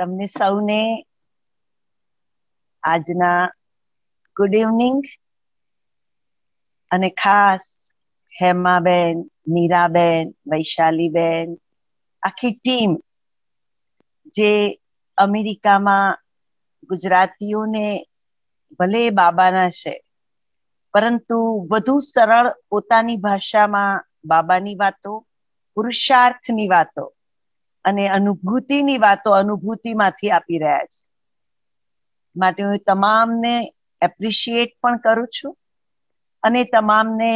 તમને સૌને આજના ગુડ ઇવનિંગ અને ખાસ હેમાબેન, મીરાબેન, વૈશાલીબેન, આખી ટીમ જે અમેરિકામાં ગુજરાતીઓને ભલે બાબાના છે, પરંતુ વધુ સરળ પોતાની ભાષામાં બાબાની વાતો, પુરુષાર્થની વાતો અને અનુભૂતિની વાતો અનુભૂતિમાંથી આપી રહ્યા છે. માટે હું તમામને એપ્રિશિએટ પણ કરું છું અને તમામને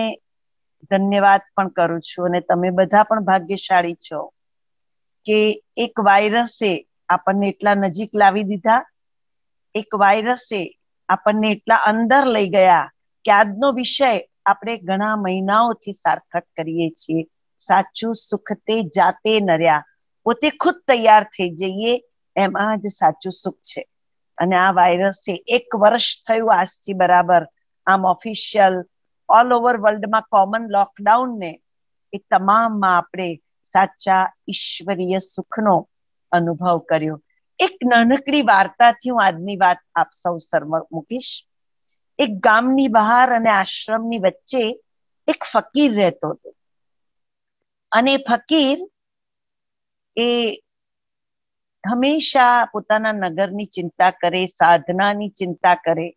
ધન્યવાદ પણ કરું છું. અને તમે બધા પણ ભાગ્યશાળી છો કે એક વાયરસે આપણને એટલા નજીક લાવી દીધા, એક વાયરસે આપણને એટલા અંદર લઈ ગયા કે આજનો વિષય આપણે ઘણા મહિનાઓથી સાર્થક કરીએ છીએ. સાચું સુખ તે જાતે નર્યા. પોતે ખુદ તૈયાર થઈ જઈએ એમાં જ સાચું સુખ છે. અને આ વાયરસે એક વર્ષ થયું આજથી બરાબર. આમ ઓફિશિયલ ઓલ ઓવર વર્લ્ડમાં કોમન લોકડાઉન ને એ તમામમાં આપણે સાચા ઈશ્વરીય સુખનો અનુભવ કર્યો. એક નાનકડી વાર્તાથી હું આજની વાત આપ સૌ સર્વ મૂકીશ. એક ગામની બહાર અને આશ્રમની વચ્ચે એક ફકીર રહેતો હતો. અને ફકીર એ હંમેશા પોતાના નગરની ચિંતા કરે, સાધનાની ચિંતા કરે.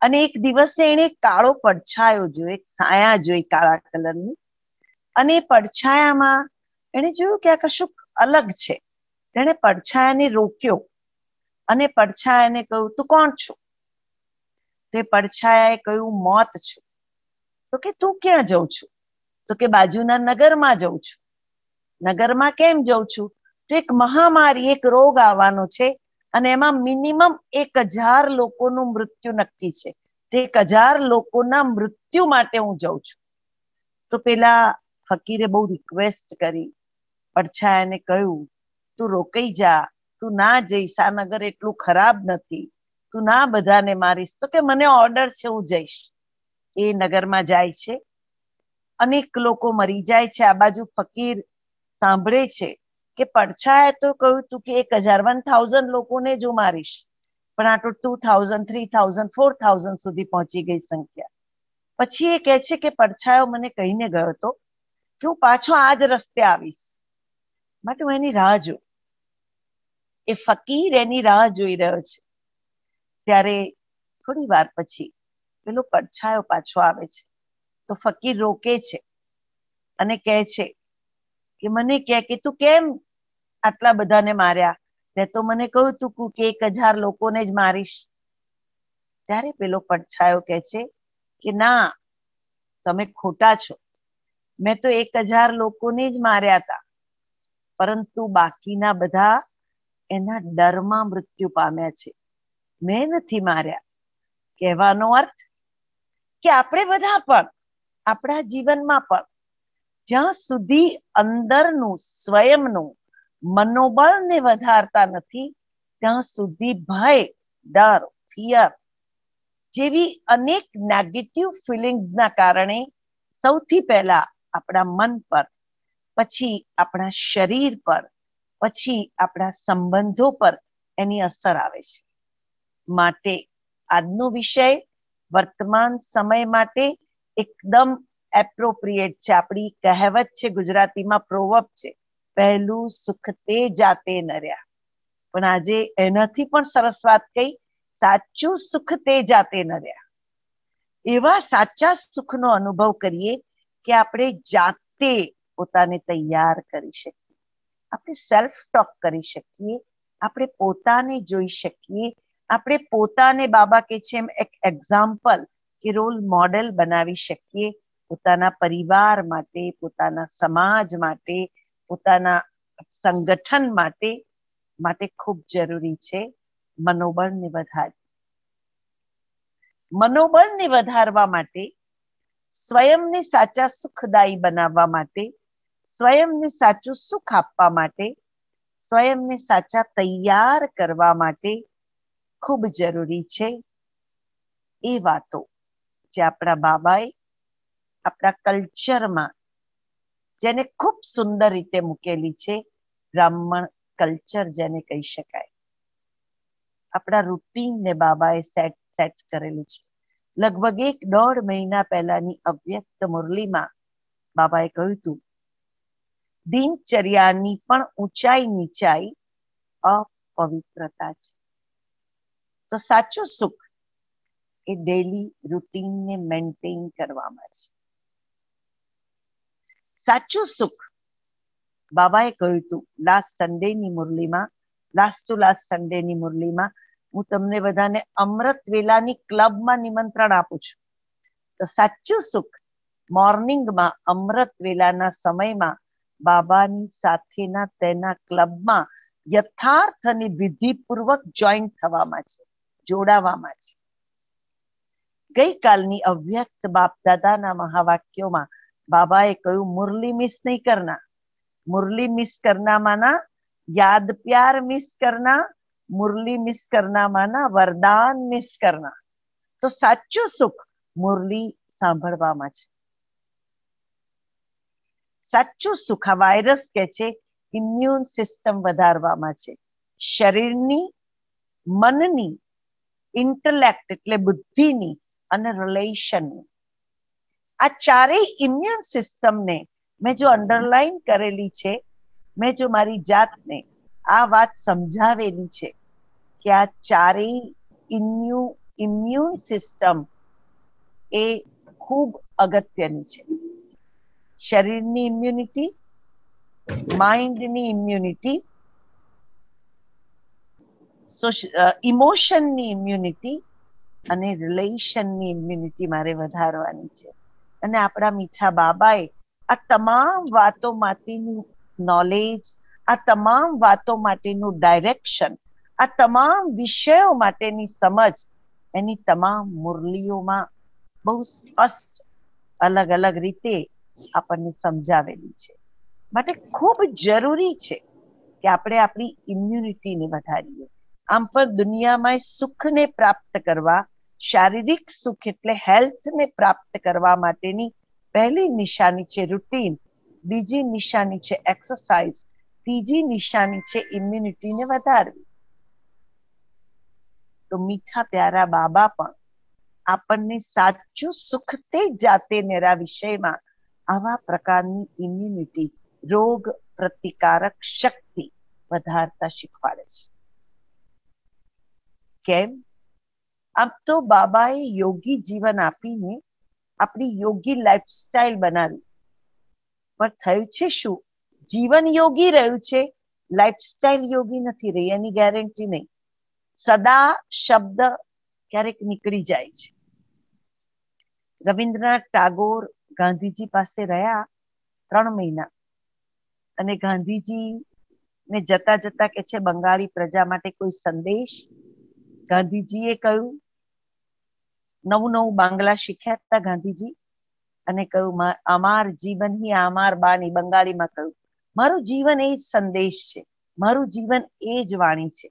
અને એક દિવસે એને કાળો પડછાયો જોયો, એક સાયા જોઈ કાળા કલરની. અને પડછાયામાં એને જોયું કે આ કશુંક અલગ છે. તેણે પડછાયાને રોક્યો અને પડછાયાને કહ્યું, તું કોણ છો? તે પડછાયાએ કહ્યું, મોત છું. તો કે, તું ક્યાં જઉં છું? તો કે, બાજુના નગરમાં જઉં છું. નગરમાં કેમ જઉં છું? તો એક મહામારી, એક રોગ આવવાનો છે અને એમાં મિનિમમ એક હજાર લોકોનું મૃત્યુ નક્કી છે. તે એક હજાર લોકોના મૃત્યુ માટે હું જઉં છું. તો પેલા ફકીરે બહુ રિક્વેસ્ટ કરી. પડછાયાને કહ્યું, તું રોકાઈ જા. તું ના જઈશ. આ નગર એટલું ખરાબ નથી. તું ના બધાને મારીશ. તો કે, મને ઓર્ડર છે, હું જઈશ. એ નગરમાં જાય છે. અનેક લોકો મરી જાય છે. આ બાજુ ફકીર સાંભળે છે કે પડછાએ તો કહ્યું તું કે એક હજાર વન થાઉઝન્ડ લોકોને જ મારીશ. પણ આ તો two thousand, three thousand, four thousand સુધી પહોંચી ગઈ સંખ્યા. પછી એ કહે છે કે પડછાયો મને કહીને ગયો હતો કે હું પાછો આ જ રસ્તે આવીશ. માટે હું એની રાહ જોઉં. એ ફકીર એની રાહ જોઈ રહ્યો છે. ત્યારે થોડી વાર પછી પેલો પડછાયો પાછો આવે છે. તો ફકીર રોકે છે અને કહે છે કે મને કહે કે તું કેમ આટલા બધાને માર્યા? તે તો મને કહ્યું તું કે એક હજાર લોકોને જ મારીશ. ત્યારે પેલો પડછાયો કહે છે કે ના, તમે ખોટા છો. મેં તો એક હજાર લોકોને જ માર્યા હતા પરંતુ બાકીના બધા એના ડરમાં મૃત્યુ પામ્યા છે. મેં નથી માર્યા. કહેવાનો અર્થ કે આપણે બધા પણ, આપણા જીવનમાં પણ જ્યાં સુધી અંદરનું, સ્વયંનું મનોબળને વધારતા નથી, ત્યાં સુધી ભય, ડર ફિયર જેવી અનેક નેગેટિવ ફિલિંગ્સના કારણે સૌથી પહેલા આપણા મન પર, પછી આપણા શરીર પર, પછી આપણા સંબંધો પર એની અસર આવે છે. માટે આજનો વિષય વર્તમાન સમય માટે એકદમ એપ્રોપ્રિએટ છે. આપણી કહેવત છે ગુજરાતીમાં પ્રોવબ છે, પહેલું સુખ તે જાતે નર્યા પણ આજે એનાથી પણ સરસ વાત કહી, સાચું સુખ તે જાતે નર્યા એવા સાચા સુખનો અનુભવ કરીએ કે આપણે જાતે પોતાને તૈયાર કરી શકીએ. આપણે સેલ્ફ ટોક કરી શકીએ, આપણે પોતાને જોઈ શકીએ. આપણે પોતાને બાબા કે છે એમ એક એક્ઝામ્પલ કે રોલ મોડેલ બનાવી શકીએ. પોતાના પરિવાર માટે, પોતાના સમાજ માટે, પોતાના સંગઠન માટે માટે ખૂબ જરૂરી છે મનોબળને વધારવું. મનોબળને વધારવા માટે, સ્વયંને સાચા સુખદાયી બનાવવા માટે, સ્વયંને સાચું સુખ આપવા માટે, સ્વયંને સાચા તૈયાર કરવા માટે ખૂબ જરૂરી છે એ વાતો જે આપણા બાબાએ આપણા કલ્ચરમાં, જેને ખૂબ સુંદર રીતે મૂકેલી છે બ્રાહ્મણ કલ્ચર જેને કહી શકાય. આપણા રૂટીનને બાબાએ સેટ સેટ કરેલું છે. લગભગ એક દોઢ મહિના પહેલાની અવ્યક્ત મુરલીમાં બાબાએ કહ્યું હતું, દિનચર્યાની પણ ઊંચાઈ નીચાઈ અપવિત્રતા છે. તો સાચું સુખ એ ડેલી રૂટીનને મેન્ટેન કરવામાં છે. સાચું સુખ. બાબાએ કહ્યું હતું લાસ્ટ સન્ડેની મુરલીમાં લાસ્ટ ટુ લાસ્ટ સન્ડેની મુરલીમાં હું તમને બધાને અમૃત વેલાની ક્લબમાં નિમંત્રણ આપું છું. તો સાચું સુખ મોર્નિંગમાં અમૃત વેલાના સમયમાં બાબાની સાથેના તેના ક્લબમાં યથાર્થ અને વિધિપૂર્વક જોઈન થવામાં છે, જોડાવામાં છે. ગઈકાલની અવ્યક્ત બાપ દાદાના મહાવાક્યોમાં બાબાએ કહ્યું, મુરલી મિસ નહીં કરના. મુરલી મિસ કરના માના યાદ પ્યાર મિસ કરના, મુરલી મિસ કરના માના વરદાન મિસ કરના. તો સાચું સુખ મુરલી સાંભળવામાં છે. સાચું સુખ આ વાયરસ કે છે ઇમ્યુન સિસ્ટમ વધારવામાં છે. શરીરની, મનની ઇન્ટલેક્ટ એટલે બુદ્ધિની અને રિલેશનની આ ચારેય ઇમ્યુન સિસ્ટમને મેં જો અંડરલાઈન કરેલી છે, મેં જો મારી જાતને આ વાત સમજાવેલી છે કે આ ચારેય ઇન્યુ ઇમ્યુન સિસ્ટમ એ ખૂબ અગત્યની છે. શરીરની ઇમ્યુનિટી માઇન્ડની ઇમ્યુનિટી ઇમોશનની ઇમ્યુનિટી અને રિલેશનની ઇમ્યુનિટી મારે વધારવાની છે. અને આપણા મીઠા બાબાએ આ તમામ વાતો માટેની નોલેજ આ તમામ વાતો માટેનું ડાયરેક્શન આ તમામ વિષયો માટેની સમજ, એની તમામ મુરલીઓમાં બહુ સ્પષ્ટ, અલગ અલગ રીતે આપણને સમજાવેલી છે. માટે ખૂબ જરૂરી છે કે આપણે આપણી ઇમ્યુનિટીને વધારીએ. આમ પણ દુનિયામાં સુખને પ્રાપ્ત કરવા શારીરિક સુખ એટલે હેલ્થને પ્રાપ્ત કરવા માટેની પહેલી નિશાની છે રૂટીન. બીજી નિશાની છે એક્સરસાઇઝ. ત્રીજી નિશાની છે ઇમ્યુનિટીને વધારવી. તો મીઠા પ્યારા બાબા પણ આપણને સાચું સુખ તે જાતે નેરા વિષયમાં આવા પ્રકારની ઇમ્યુનિટી, રોગ પ્રતિકારક શક્તિ વધારતા શીખવાડે છે. કેમ? આમ તો બાબાએ યોગી જીવન આપીને આપણી યોગી લાઈફસ્ટાઈલ બનાવી પણ થયું છે શું જીવન યોગી રહ્યું છે લાઈફસ્ટાઈલ યોગી નથી રહી એની ગેરંટી નહીં સદા શબ્દ ક્યારેક નીકળી જાય છે રવિન્દ્રનાથ ટાગોર ગાંધીજી પાસે રહ્યા ત્રણ મહિના અને ગાંધીજી ને જતા જતા કે છે, બંગાળી પ્રજા માટે કોઈ સંદેશ? ગાંધીજીએ કહ્યું નવું નવું બાંગ્લા શીખ્યા હતા ગાંધીજી અને કહ્યું અમાર જીવન હી, અમાર બાની. બંગાળીમાં કહ્યું, મારું જીવન એ જ સંદેશ છે. મારું જીવન એ જ વાણી છે.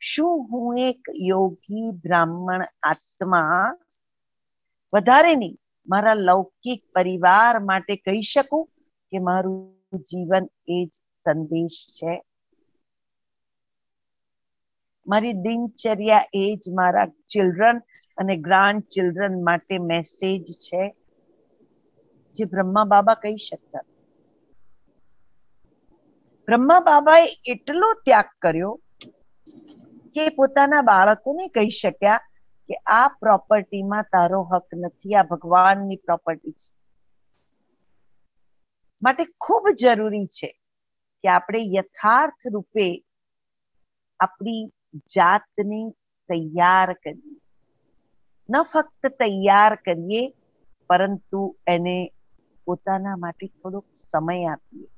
શું હું એક યોગી બ્રાહ્મણ આત્મા વધારે નહીં, મારા લૌકિક પરિવાર માટે કહી શકું કે મારું જીવન એ જ સંદેશ છે? મારી દિનચર્યા એ જ મારા ચિલ્ડ્રન અને ગ્રાન્ડ ચિલ્ડ્રન માટે મેસેજ છે, જે બ્રહ્મા બાબા કહી શકતા. બ્રહ્મા બાબાએ એટલો ત્યાગ કર્યો કે પોતાના બાળકોને કહી શક્યા કે આ પ્રોપર્ટીમાં તારો હક નથી, આ ભગવાનની પ્રોપર્ટી છે. માટે ખૂબ જરૂરી છે કે આપણે યથાર્થ રૂપે આપણી જાતને તૈયાર કરીએ. ન ફક્ત તૈયાર કરીએ, પરંતુ એને પોતાના માટે થોડોક સમય આપીએ.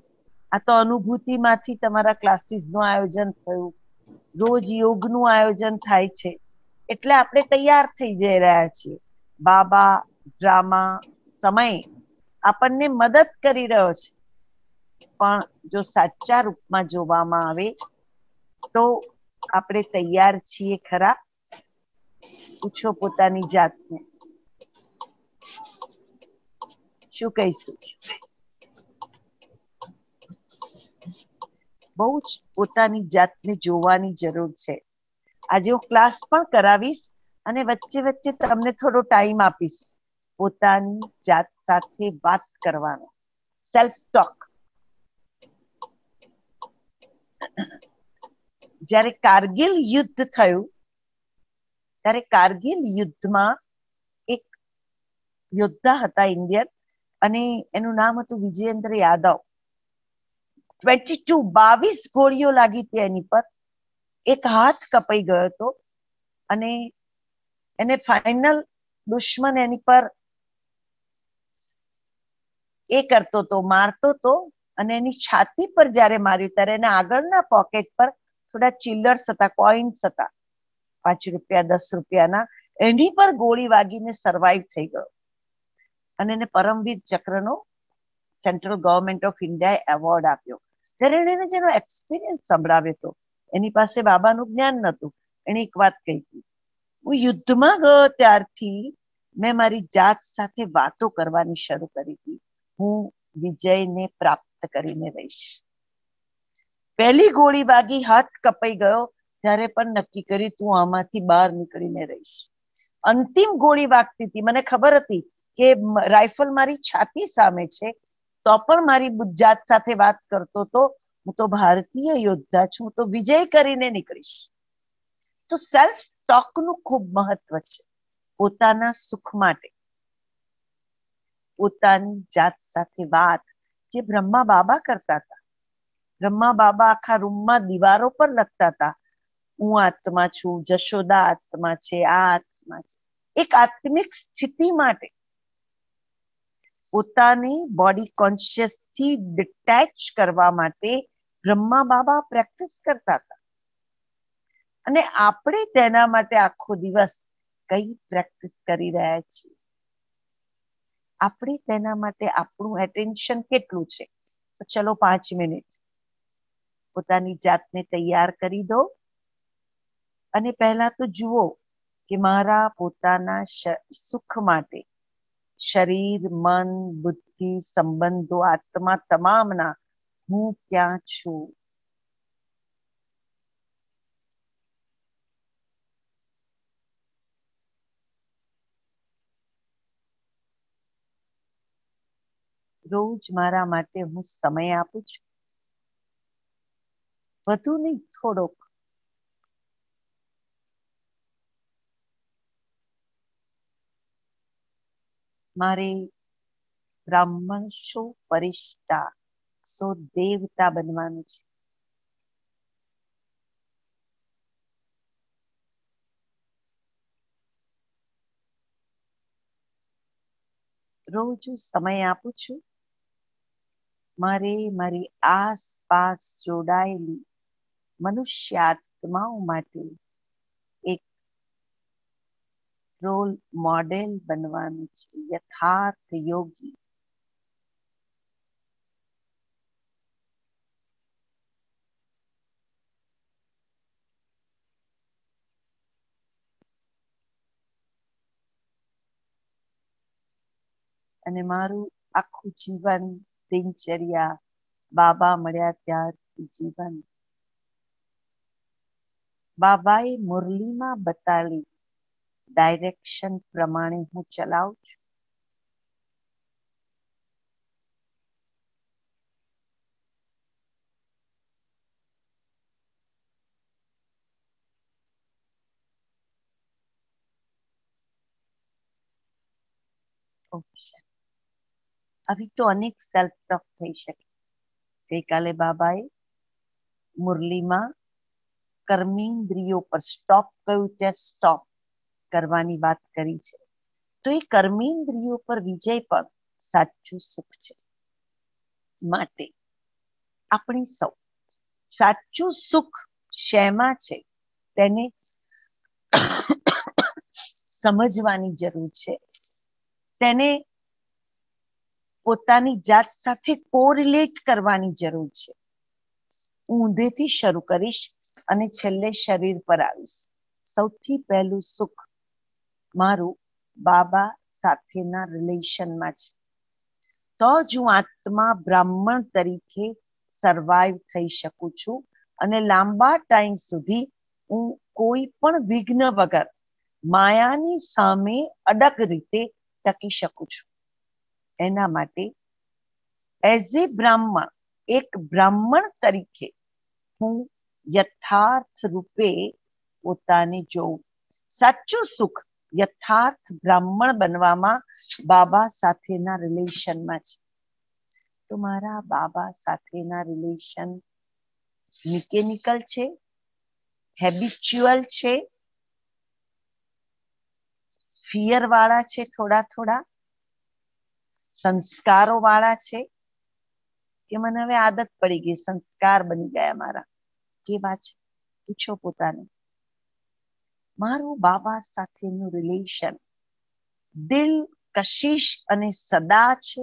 આ તો અનુભૂતિમાંથી તમારા ક્લાસીસનું આયોજન થયું. રોજ યોગનું આયોજન થાય છે. એટલે આપણે તૈયાર થઈ જઈ રહ્યા છીએ. બાબા, ડ્રામા, સમય આપણને મદદ કરી રહ્યો છે. પણ જો સાચા રૂપમાં જોવામાં આવે તો આપણે તૈયાર છીએ ખરા. પૂછો પોતાની જાતને. શું કહીશું? બહુ જ પોતાની જાતને જોવાની જરૂર છે. આજે હું ક્લાસ પણ કરાવીશ અને વચ્ચે વચ્ચે તમને થોડો ટાઈમ આપીશ પોતાની જાત સાથે વાત કરવાનો. સેલ્ફ ટોક જ્યારે કારગિલ યુદ્ધ થયું ત્યારે કારગિલ યુદ્ધમાં એક યોદ્ધા હતા ઇન્ડિયન અને એનું નામ હતું વિજયેન્દ્ર યાદવ. ટ્વેન્ટી ટુ બાવીસ ગોળીઓ લાગી હતી એની પર. એક હાથ કપાઈ ગયો હતો અને એને ફાઇનલ દુશ્મન એની પર એ કરતો તો મારતો તો અને એની છાતી પર જ્યારે માર્યું ત્યારે એના આગળના પોકેટ પર થોડા ચિલ્લર્સ હતા કોઈન્સ હતા. પાંચ રૂપિયા, દસ રૂપિયાના, એની પર ગોળી વાગીને સર્વાઈવ થઈ ગયો. અને એને પરમવીર ચક્રનો સેન્ટ્રલ ગવર્મેન્ટ ઓફ ઇન્ડિયાએ એવોર્ડ આપ્યો. ત્યારે એને જેનો એક્સપિરિયન્સ સંભળાવ્યો હતો, એની પાસે બાબાનું જ્ઞાન નહોતું. એને એક વાત કહી હતી, હું યુદ્ધમાં ગયો ત્યારથી મેં મારી જાત સાથે વાતો કરવાની શરૂ કરી હતી. હું વિજયને પ્રાપ્ત કરીને રહીશ. પહેલી ગોળી વાગી હાથ કપાઈ ગયો ત્યારે પણ નક્કી કરી તું આમાંથી બહાર નીકળીને રહીશ. અંતિમ ગોળી વાગતી હતી. મને ખબર હતી કે રાઇફલ મારી છાતી સામે છે. તો પણ મારી જાત સાથે વાત કરતો તો હું તો ભારતીય યોદ્ધા છું. તો વિજય કરીને નીકળીશ. તો સેલ્ફ ટોકનું ખૂબ મહત્વ છે. પોતાના સુખ માટે. પોતાની જાત સાથે વાત જે બ્રહ્મા બાબા કરતા હતા. બ્રહ્મા બાબા આખા રૂમમાં દિવારો પર લખતા હતા. હું આત્મા છું, જશોદા આત્મા છે, આ આત્મા છે. એક આત્મિક સ્થિતિ માટે પોતાની બોડી કોન્શિયસથી ડિટેચ કરવા માટે બ્રહ્મા બાબા પ્રેક્ટિસ કરતા હતા. અને આપણે તેના માટે આખો દિવસ કઈ પ્રેક્ટિસ કરી રહ્યા છીએ? આપણે તેના માટે આપણું એટેન્શન કેટલું છે? તો ચલો પાંચ મિનિટ પોતાની જાતને તૈયાર કરી દો અને પહેલા તો જુઓ કે મારા પોતાના સુખ માટે શરીર, મન, બુદ્ધિ, સંબંધો, આત્મા તમામના હું ક્યાં છું? રોજ મારા માટે હું સમય આપું છું? વધુ નહીં, થોડોક. મારે બ્રાહ્મણ શો પરિષ્ઠા સો દેવતા બનવાનું છે. રોજ સમય આપું છું. મારે મારી આસપાસ જોડાયેલી મનુષ્ય આત્માઓ માટે એક રોલ મોડેલ બનવાનું છે યથાર્થ યોગી અને મારું આખું જીવન દિનચર્યા બાબા મળ્યા ત્યારથી જીવન. બાબાએ મુરલીમાં બતાવી ડાયરેક્શન પ્રમાણે હું ચલાવું છું આવી તો અનેક સેલ્ફ ટોક થઈ શકે ગઈકાલે બાબાએ મુરલીમાં કર્મેન્દ્રિયો પર સ્ટોપ કયું ત્યાં સ્ટોપ કરવાની વાત કરી છે. તો એ કર્મેન્દ્રિયો પર વિજય પણ સાચું સુખ છે. માટે આપણે સૌ સાચું સુખ શેમાં છે? તેને સમજવાની જરૂર છે. તેને પોતાની જાત સાથે કોરિલેટ કરવાની જરૂર છે. ઊંધેથી શરૂ કરીશ અને છેલ્લે શરીર પર આવીશ. સૌથી પહેલું સુખ મારું બાબા સાથેના રિલેશનમાં છે. તો જ હું આત્મા બ્રાહ્મણ તરીકે સર્વાઈવ થઈ શકું છું અને લાંબા ટાઈમ સુધી હું કોઈ પણ વિઘ્ન વગર માયાની સામે અડગ રીતે ટકી શકું છું. એના માટે એઝ એ બ્રાહ્મણ, એક બ્રાહ્મણ તરીકે હું યથાર્થ રૂપે પોતાને જોઉં. સાચું સુખ યથાર્થ બ્રાહ્મણ બનવામાં બાબા સાથેના રિલેશનમાં છે. તો મારા બાબા સાથેના રિલેશન મિકેનિકલ છે, હેબિચ્યુઅલ છે ફિયર વાળા છે થોડા થોડા સંસ્કારો વાળા છે, કે મને હવે આદત પડી ગઈ, સંસ્કાર બની ગયા મારા. કેવા છે? પૂછો પોતાને. મારું બાબા સાથેનું રિલેશન દિલ, કશિશ અને સદા છે.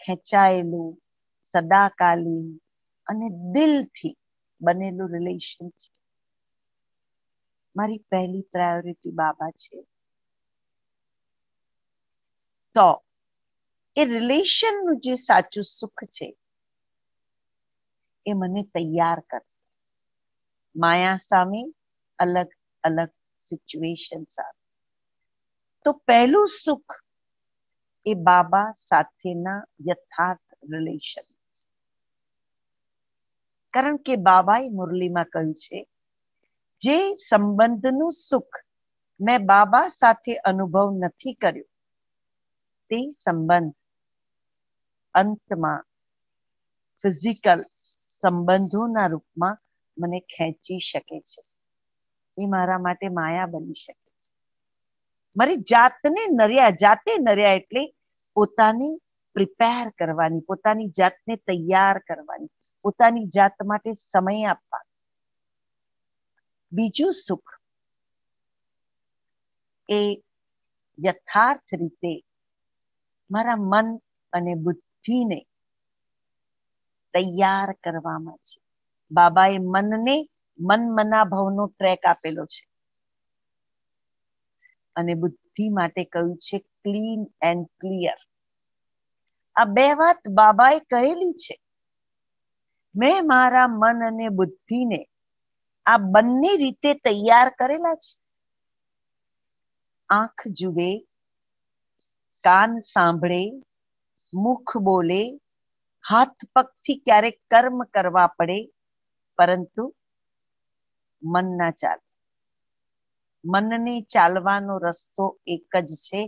ખેંચાયેલું, સદાકાલીન અને દિલથી બનેલું રિલેશન છે. મારી પહેલી પ્રાયોરિટી બાબા છે. તો એ રિલેશનનું જે સાચું સુખ છે, એ મને તૈયાર કરશે. માયા સામે અલગ અલગ સિચ્યુએશન સાથે તો પહેલું સુખ એ બાબા સાથેના યથાર્થ રિલેશન કારણ કે બાબાએ મુરલીમાં કહ્યું છે, જે સંબંધનું સુખ મેં બાબા સાથે અનુભવ નથી કર્યો, તે સંબંધ અંતમાં ફિઝિકલ સંબંધોના રૂપમાં મને ખેંચી શકે છે. એ મારા માટે માયા બની શકે છે. મારી જાતને નર્યા, જાતે નર્યા એટલે પોતાની પ્રિપેર કરવાની, પોતાની જાતને તૈયાર કરવાની, પોતાની જાત માટે સમય આપવા બીજું સુખ એ યથાર્થ રીતે મારા મન અને બુદ્ધિને તૈયાર કરવામાં છે. બાબાએ મનને મન મના ભાવનો ટ્રેક આપેલો છે. અને બુદ્ધિ માટે કહ્યું છે ક્લીન એન્ડ ક્લિયર આ બે વાત બાબાએ કહેલી છે. મેં મારા મન અને બુદ્ધિને આ બંને રીતે તૈયાર કરેલા છે. આંખ જુએ, કાન સાંભળે, મુખ બોલે, હાથ પગથી ક્યારેક કર્મ કરવા પડે, પરંતુ મન ના ચાલે. મનને ચાલવાનો રસ્તો એક જ છે,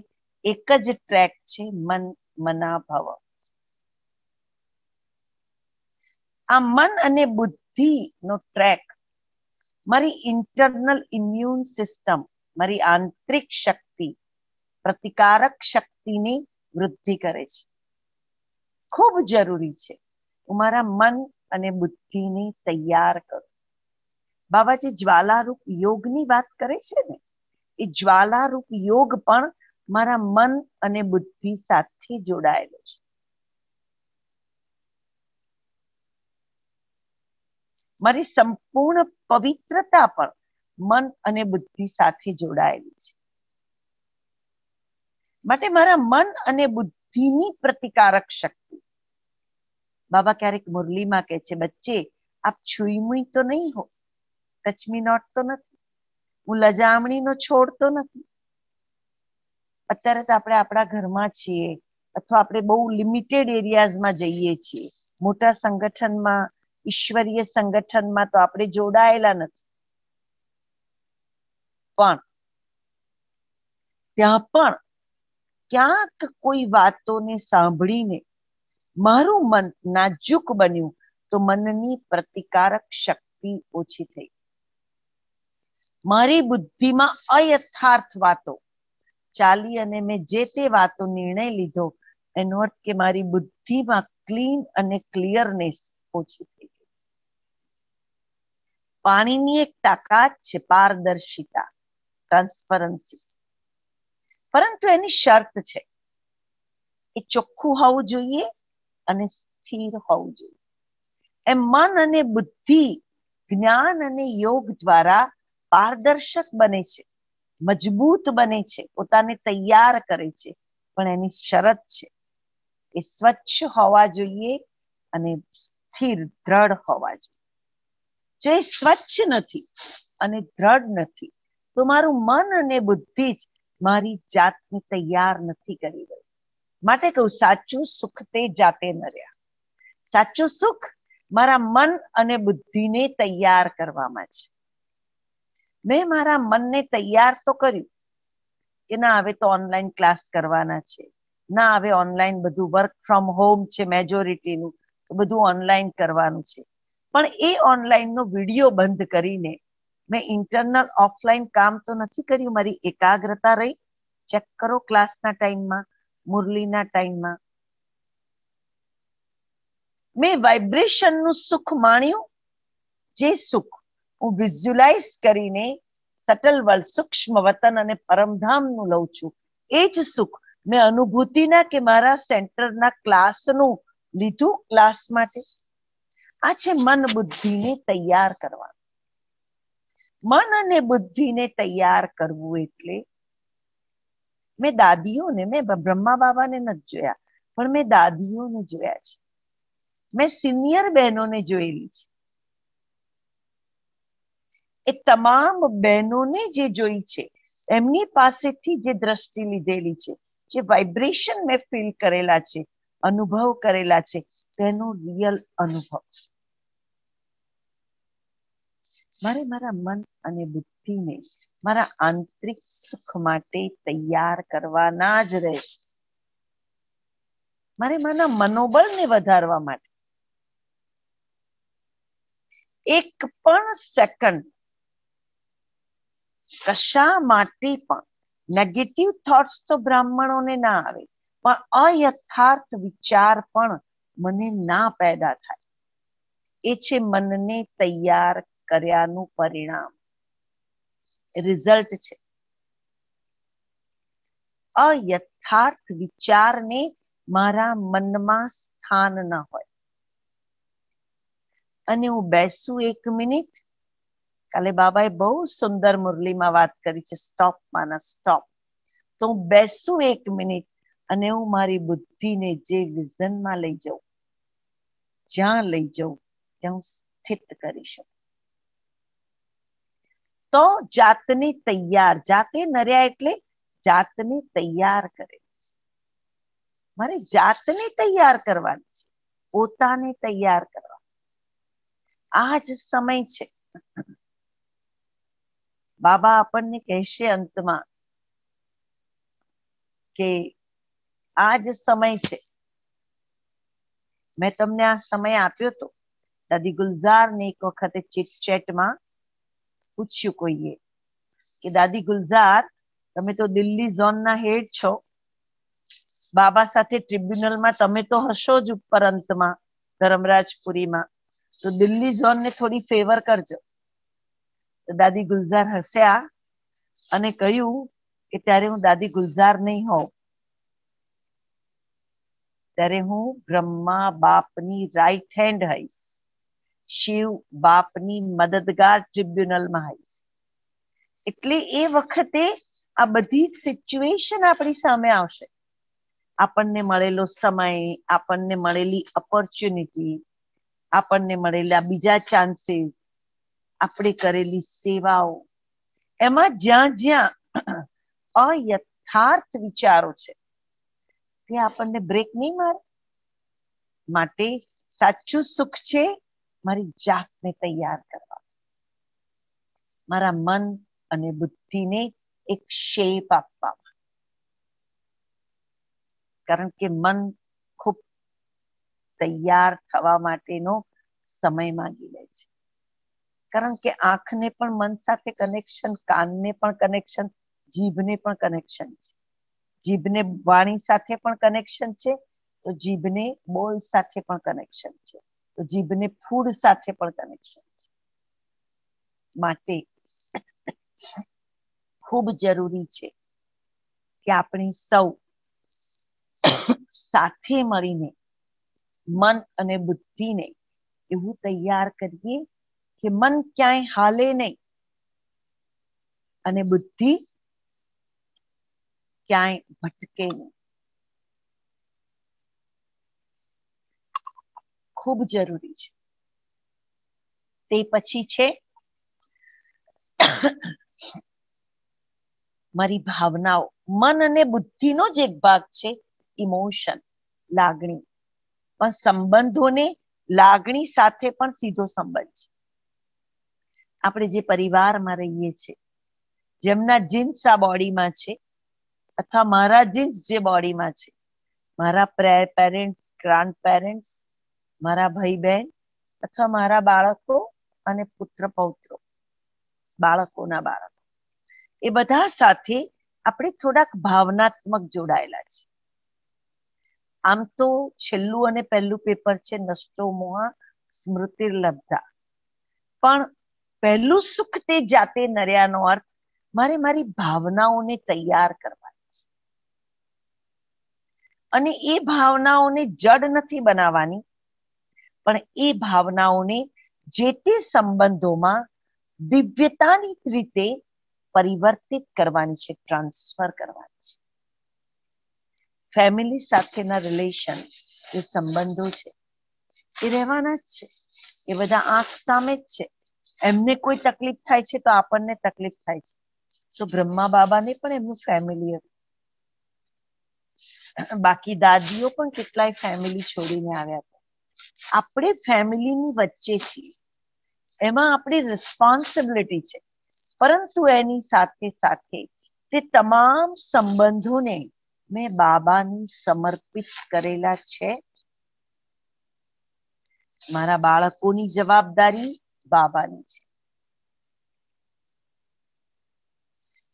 એક જ ટ્રેક છે મન મના ભવ આ મન અને બુદ્ધિ નો ટ્રેક મારી ઇન્ટરનલ ઇમ્યુન સિસ્ટમ મારી આંતરિક શક્તિ, પ્રતિકારક શક્તિની વૃદ્ધિ કરે છે. ખૂબ જરૂરી છે. હું મારા મન અને બુદ્ધિને તૈયાર કરું. બાબાજી જ્વાલારૂપ યોગની વાત કરે છે ને, એ જ્વાલારૂપ યોગ પણ મારા મન અને બુદ્ધિ સાથે જોડાયેલો છે. મારી સંપૂર્ણ પવિત્રતા પણ મન અને બુદ્ધિ સાથે જોડાયેલી છે. માટે મારા મન અને બુદ્ધિની પ્રતિકારક શક્તિ. બાબા ક્યારેક મુરલીમાં કહે છે, બચ્ચે, આપ છુઈમુઈ તો નહીં હો ટચમી નોટ તો નથી. હું લજામણીનો છોડ તો નથી. અત્યારે તો આપણે આપણા ઘરમાં છીએ અથવા આપણે બહુ લિમિટેડ એરિયાઝમાં જઈએ છીએ. મોટા સંગઠનમાં, ઈશ્વરીય સંગઠનમાં તો આપણે જોડાયેલા નથી. પણ, ત્યાં પણ ક્યાંક કોઈ વાતોને સાંભળીને મારું મન નાજુક બન્યું તો મનની પ્રતિકારક શક્તિ ઓછી થઈ. મારી બુદ્ધિમાં અયથાર્થ વાતો. ચાલી અને મેં જે તે વાતો નિર્ણય લીધો, એનો અર્થ કે મારી બુદ્ધિમાં ક્લીન અને ક્લિયરનેસ ઓછી થઈ ગઈ. પાણીની એક તાકાત છે પારદર્શિતા, ટ્રાન્સપરન્સી. પરંતુ એની શરત છે એ ચોખ્ખું હોવું જોઈએ અને સ્થિર હોવું જોઈએ. એમ મન અને બુદ્ધિ, જ્ઞાન અને યોગ દ્વારા પારદર્શક બને છે, મજબૂત બને છે, પોતાને તૈયાર કરે છે, પણ એની શરત છે. એ સ્વચ્છ હોવા જોઈએ અને સ્થિર, દ્રઢ હોવા જોઈએ. જો એ સ્વચ્છ નથી અને દ્રઢ નથી, તો મારું મન અને બુદ્ધિ જ મારી જાતને તૈયાર નથી કરી રહી. માટે કહું, સાચું સુખ તે જાતે ન રહ્યા. સાચું સુખ મારા મન અને બુદ્ધિને તૈયાર કરવામાં છે. મેં મારા મનને તૈયાર તો કર્યું. કે ના હવે તો ઓનલાઈન ક્લાસ કરવાના છે. ના હવે ઓનલાઈન બધું વર્ક ફ્રોમ હોમ છે મેજોરિટીનું તો બધું ઓનલાઈન કરવાનું છે. પણ એ ઓનલાઈનનો વીડિયો બંધ કરીને મેં ઇન્ટરનલ ઓફલાઈન કામ તો નથી કર્યું. મારી એકાગ્રતા રહી. ચેક કરો ક્લાસના ટાઈમમાં મુરલીના ટાઈમમાં મેં. વાઇબ્રેશનનું સુખ માણ્યું. જે સુખ હું વિઝ્યુલાઇઝ કરીને સટલ સૂક્ષ્મ વતન અને પરમધામનું લઉં છું. એ જ સુખ મેં અનુભૂતિના કે મારા સેન્ટરના ક્લાસનું લીધું ક્લાસ માટે? આ છે મન બુદ્ધિને તૈયાર કરવા. મન અને બુદ્ધિને તૈયાર કરવું એટલે મેં દાદીઓને, મેં બ્રહ્મા બાબાને નથી જોયા, પણ મેં દાદીઓને જોયા છે. મેં સિનિયર બહેનોને જોયેલી છે. એ તમામ બહેનોને જે જોઈ છે, એમની પાસેથી જે દ્રષ્ટિ લીધેલી છે, જે વાઇબ્રેશન મેં ફીલ કરેલા છે, અનુભવ કરેલા છે, તેનો રિયલ અનુભવ. મારે મારા મન અને બુદ્ધિને મારા આંતરિક સુખ માટે તૈયાર કરવાના જ રહેશે મારે મારા મનોબળને વધારવા માટે એક પણ સેકન્ડ કશા માટે પણ નેગેટિવ થોટ્સ તો બ્રાહ્મણોને ના આવે, પણ અયથાર્થ વિચાર પણ મને ના પેદા થાય. એ છે મનને તૈયાર કર્યાનું પરિણામ. રિઝલ્ટ છે. અયથાર્થ વિચારને મારા મનમાં સ્થાન ન હોય. અને હું બેસું એક મિનિટ કાલે બાબાએ બહુ સુંદર મુરલીમાં વાત કરી છે સ્ટોપ માના સ્ટોપ તો હું બેસું એક મિનિટ અને હું મારી બુદ્ધિને જે વિઝનમાં લઈ જાઉં, જ્યાં લઈ જાઉં, ત્યાં હું સ્થિત કરી શકું. તો જાતને તૈયાર, જાતે નર્યા એટલે જાતને તૈયાર કરે છે. મારે જાતને તૈયાર કરવાની છે, પોતાને તૈયાર કરવા. આ જ સમય છે. બાબા આપણને કહેશે અંતમાં કે આ જ સમય છે. મેં તમને આ સમય આપ્યો તો દાદી ગુલઝાર ને એક વખતે ચીટ ચેટમાં પૂછ્યું કોઈએ કે, દાદી ગુલઝાર, તમે તો દિલ્હી ઝોનના હેડ છો. બાબા સાથે ટ્રિબ્યુનલમાં તમે તો હશો જ ઉપર અંતમાં ધરમરાજપુરીમાં. તો દિલ્હી ઝોનને થોડી ફેવર કરજો. દાદી ગુલઝાર હસ્યા અને કહ્યું કે ત્યારે હું દાદી ગુલઝાર નહીં હોઉં. ત્યારે હું બ્રહ્મા બાપની રાઈટ હેન્ડ હઈશ. શિવ બાપની મદદગાર ટ્રિબ્યુનલમાં હઈશ. એટલે એ વખતે આ બધી સિચ્યુએશન આપણી સામે આવશે. આપણને મળેલો સમય, આપણને મળેલી ઓપોર્ચ્યુનિટી આપણને મળેલા બીજા ચાન્સીસ આપણે કરેલી સેવાઓ. એમાં જ્યાં જ્યાં અયથાર્થ વિચારો છે તે આપણને બ્રેક નહીં મારે. માટે સાચું સુખ છે, મારી જાતને તૈયાર કરવા. મારા મન અને બુદ્ધિને એક શેપ આપવા કારણ કે મન ખૂબ તૈયાર થવા માટેનો સમય માંગી લે છે. કારણ કે આંખને પણ, મન સાથે કનેક્શન કાનને પણ કનેક્શન જીભને પણ કનેક્શન છે. જીભને વાણી સાથે પણ કનેક્શન છે, તો જીભને બોલ સાથે પણ કનેક્શન છે. તો જીભને ફૂડ સાથે પણ કનેક્શન છે. માટે ખૂબ જરૂરી છે કે આપણે સૌ સાથે મળીને, મન અને બુદ્ધિને એવું તૈયાર કરીએ કે મન ક્યાંય હાલે નહીં. અને બુદ્ધિ ક્યાંય ભટકે નહીં. ખૂબ જરૂરી છે. તે પછી છે મારી ભાવનાઓ. મન અને બુદ્ધિનો જ એક ભાગ છે ઇમોશન લાગણી. પણ સંબંધોને લાગણી સાથે પણ સીધો સંબંધ છે. આપણે જે પરિવારમાં રહીએ છીએ, જેમના જીન્સ આ બોડીમાં છે, અથવા મારા જીન્સ જે બોડીમાં છે, મારા પેરેન્ટ્સ ગ્રાન્ડ પેરેન્ટ્સ મારા ભાઈ બહેન અથવા મારા બાળકો અને પુત્ર પૌત્રો બાળકોના બાળકો. એ બધા સાથે આપણે થોડાક ભાવનાત્મક જોડાયેલા છે આમ તો છેલ્લું અને પહેલું પેપર છે, નષ્ટો મોહા, સ્મૃતિર્લબ્ધા. પણ પહેલું સુખ તે જાતે નર્યાનો અર્થ મારે મારી ભાવનાઓને તૈયાર કરવાની છે. અને એ ભાવનાઓને જડ નથી બનાવવાની, પણ એ ભાવનાઓને જે તે સંબંધોમાં દિવ્યતાની રીતે પરિવર્તિત કરવાની છે, ટ્રાન્સફર કરવાની છે. ફેમિલી સાથેના રિલેશન જે સંબંધો છે. એ રહેવાના જ છે. એ બધા આંખ સામે જ છે. એમને કોઈ તકલીફ થાય છે તો આપણને તકલીફ થાય છે. તો બ્રહ્મા બાબાને પણ એમનું ફેમિલી હતું. બાકી દાદીઓ પણ કેટલાય ફેમિલી છોડીને આવ્યા હતા. આપણે ફેમિલીની વચ્ચે છીએ. એમાં આપણી રિસ્પોન્સિબિલિટી છે. પરંતુ એની સાથે સાથે તે તમામ સંબંધોને મેં બાબાની સમર્પિત કરેલા છે. મારા બાળકોની જવાબદારી બાબાની છે.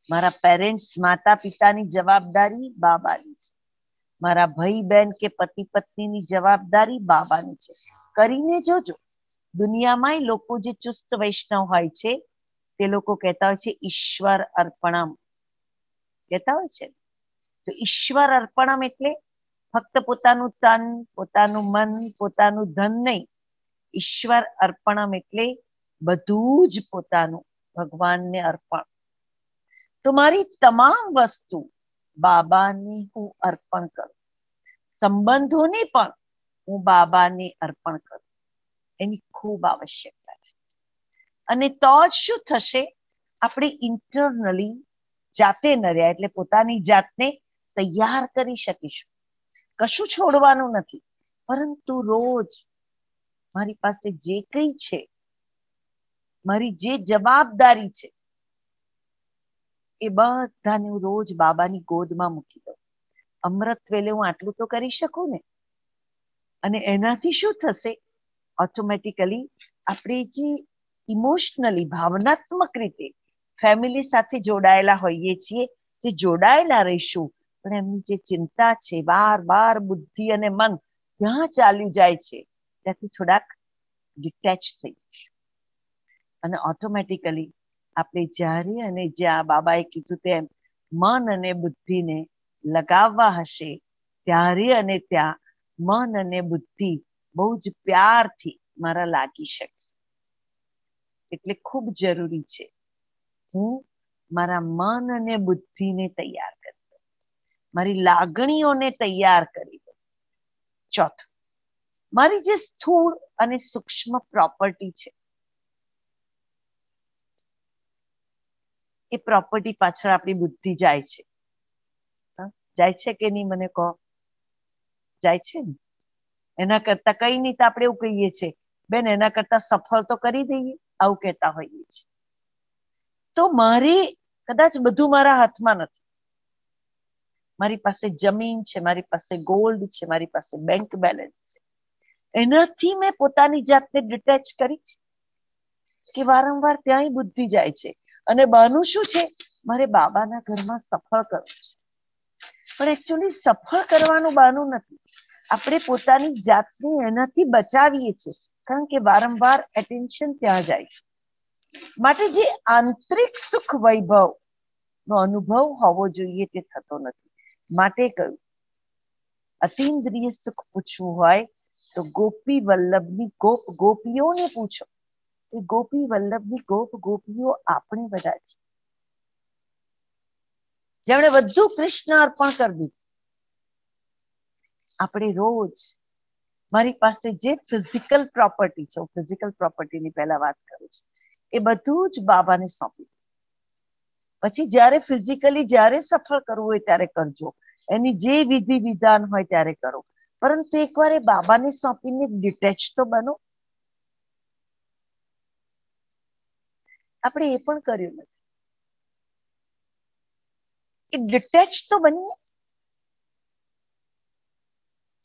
મારા પેરેન્ટ્સ માતા પિતાની જવાબદારી બાબાની છે. મારા ભાઈ બહેન કે પતિ પત્નીની જવાબદારી બાબાની છે. કરીને જોજો દુનિયામાં લોકો જે ચુસ્ત વૈષ્ણવ હોય છે, તે લોકો કહેતા હોય છે, ઈશ્વર અર્પણમ. કહેતા હોય છે તો ઈશ્વર અર્પણમ એટલે ફક્ત પોતાનું તન, પોતાનું મન, પોતાનું ધન નહીં. ઈશ્વર અર્પણમ એટલે બધું જ પોતાનું ભગવાનને અર્પણ. તો મારી તમામ વસ્તુ બાબાને હું અર્પણ કરું. સંબંધોને પણ હું બાબાને અર્પણ કરું. એની ખૂબ આવશ્યકતા છે. અને તો જ શું થશે? આપણે ઇન્ટરનલી જાતે નર્યા એટલે પોતાની જાતને તૈયાર કરી શકીશું. કશું છોડવાનું નથી. પરંતુ રોજ મારી પાસે જે કંઈ છે મારી જે જવાબદારી છે, એ બધાને હું રોજ બાબાની ગોદમાં મૂકી દઉં. અમૃત વેલે હું આટલું તો કરી શકું ને? અને એનાથી શું થશે? ઓટોમેટિકલી આપણે જે ઇમોશનલી ભાવનાત્મક રીતે ફેમિલી સાથે જોડાયેલા હોઈએ છીએ તે જોડાયેલા રહીશું, પણ એમની જે ચિંતા છે બાર બાર બુદ્ધિ અને મન ત્યાં ચાલ્યું જાય છે, ત્યાંથી થોડાક ડિટેચ થઈ જશે અને ઓટોમેટિકલી આપણે જ્યારે અને જ્યાં બાબાએ કીધું તેમ મન અને બુદ્ધિને લગાવવા હશે, ત્યારે અને ત્યાં મન અને બુદ્ધિ બહુ જ પ્યારથી મારા લાગી શકશે. એટલે ખૂબ જરૂરી છે. હું મારા મન અને બુદ્ધિને તૈયાર કરી દઉં. મારી લાગણીઓને તૈયાર કરી દઉં. ચોથું, મારી જે સ્થૂળ અને સૂક્ષ્મ પ્રોપર્ટી છે એ પ્રોપર્ટી પાછળ આપણી બુદ્ધિ જાય છે. જાય છે કે નહીં મને કહો? જાય છે ને? એના કરતા કઈ નહીં તો આપણે એવું કહીએ છીએ બેન, એના કરતા સફળ તો કરી દઈએ. આવું કહેતા હોઈએ છીએ. તો મારી કદાચ બધું મારા હાથમાં નથી. મારી પાસે જમીન છે, મારી પાસે ગોલ્ડ છે, મારી પાસે બેંક બેલેન્સ છે. એનાથી મેં પોતાની જાતને ડિટેચ કરી છે. કે વારંવાર ત્યાંય બુદ્ધિ જાય છે. અને બહાનું શું છે? મારે બાબાના ઘરમાં સફળ કરવું છે. પણ એકચ્યુઅલી સફળ કરવાનું બાનું નથી. આપણે પોતાની જાતને એનાથી બચાવીએ છીએ. કારણ કે વારંવાર એટેન્શન ત્યાં જાય છે. માટે જે આંતરિક સુખ વૈભવ નો અનુભવ હોવો જોઈએ તે થતો નથી. માટે કહ્યું, અતિન્દ્રિય સુખ પૂછવું હોય તો ગોપી વલ્લભની ગોપ ગોપીઓને પૂછો. એ ગોપી વલ્લભની ગોપ ગોપીઓ આપણે બધા છે. જેમણે બધું કૃષ્ણ અર્પણ કરી આપણે રોજ મારી પાસે જે ફિઝિકલ પ્રોપર્ટી છે ફિઝિકલ પ્રોપર્ટીની પહેલા વાત કરું છું, એ બધું જ બાબાને સોંપી પછી જ્યારે ફિઝિકલી જ્યારે સફળ કરવું હોય ત્યારે કરજો. એની જે વિધિ વિધાન હોય ત્યારે કરો. પરંતુ એકવાર એ બાબાને સોંપીને ડિટેચ તો બનો. આપણે એ પણ કર્યું નથી. એ ડિટેચ તો બનીએ.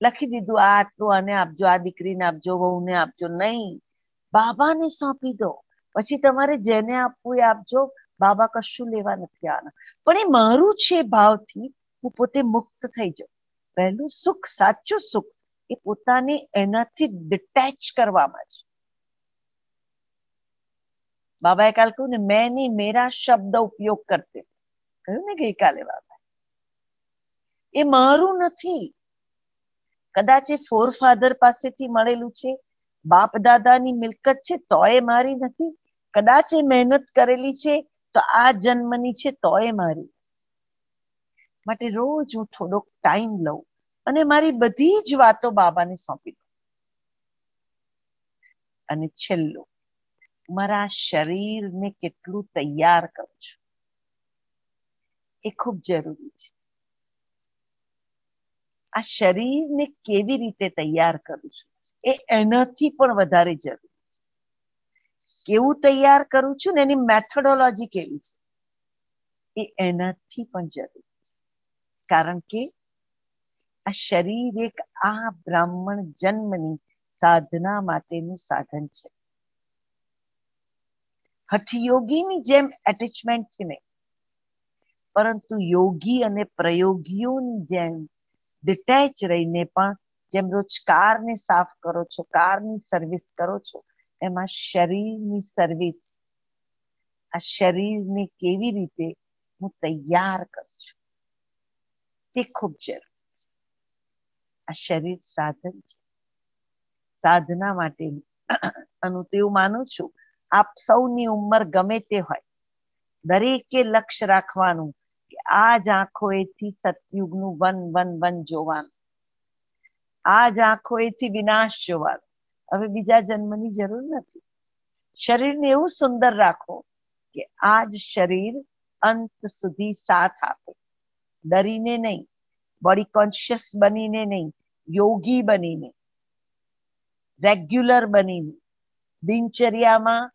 લખી દીધું, આ આટલું આને આપજો, આ દીકરીને આપજો, વહુને આપજો. નહીં. બાબાને સોંપી દો. પછી તમારે જેને આપવું એ આપજો. બાબા કશું લેવા નથી આના પણ એ મારું છે ભાવથી હું પોતે મુક્ત થઈ જાઉં. પહેલું સુખ, સાચું સુખ એ પોતાને એનાથી ડિટેચ કરવામાં છે. બાબાએ કાલ કહ્યું ને, મેં ની મેરા શબ્દ ઉપયોગ કરતે. કહ્યું ને ગઈકાલે બાબા એ મારું નથી. કદાચ એ ફોર ફાધર પાસેથી મળેલું છે, બાપ દાદાની મિલકત છે તો એ મારી નથી. કદાચ એ મહેનત કરેલી છે, તો આ જન્મની છે તો એ મારી. માટે રોજ હું થોડોક ટાઈમ લઉં અને મારી બધી જ વાતો બાબાને સોંપી દઉં. અને છેલ્લું મારા શરીરને કેટલું તૈયાર કરું છું. એ ખૂબ જરૂરી છે. આ શરીરને કેવી રીતે તૈયાર કરું છું? એ એનાથી પણ વધારે જરૂરી છે. કેવું તૈયાર કરું છું ને એની મેથોડોલોજી કેવી છે? એ એનાથી પણ જરૂરી છે. કારણ કે આ શરીર એક આ બ્રાહ્મણ જન્મની સાધના માટેનું સાધન છે. હઠયોગીની જેમ એટેચમેન્ટથી નહીં પરંતુ યોગી અને પ્રયોગીઓની જેમ ડિટેચ રહીને પણ જેમ રોજ કારને સાફ કરો છો કારની સર્વિસ કરો છો એમાં શરીરની સર્વિસ આ શરીરને કેવી રીતે હું તૈયાર કરું છું તે ખૂબ જરૂરી છે આ શરીર સાધન છે સાધના માટેનું અને તેવું માનું છું આપ સૌની ઉંમર ગમે તે હોય. દરેકે લક્ષ્ય રાખવાનું કે આ જ આંખોએથી સતયુગનું વન વન વન જોવાનું. આ જ આંખોએથી વિનાશ જોવાનો. હવે બીજા જન્મની જરૂર નથી. શરીરને એવું સુંદર રાખો કે આ જ શરીર અંત સુધી સાથ આપે. ડરીને નહીં બોડી કોન્શિયસ બનીને નહીં, યોગી બનીને રેગ્યુલર બનીને, દિનચર્યામાં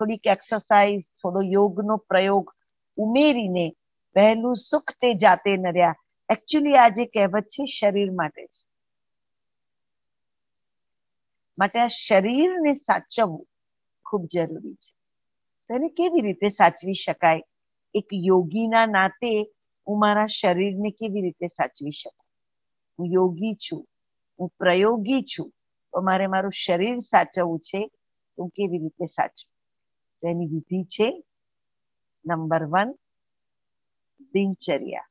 થોડીક એક્સરસાઇઝ થોડો યોગનો પ્રયોગ ઉમેરીને વહેલું સુખ તે જાતે નર્યા. એકચ્યુઅલી આ જે કહેવત છે, શરીર માટે છે. માટે આ શરીરને સાચવવું ખૂબ જરૂરી છે. તેને કેવી રીતે સાચવી શકાય? એક યોગીના નાતે હું મારા શરીરને કેવી રીતે સાચવી શકું? હું યોગી છું, હું પ્રયોગી છું, તો મારે મારું શરીર સાચવવું છે, તો કેવી રીતે સાચવું? તેની વિધિ છે નંબર વન, દિનચર્યા.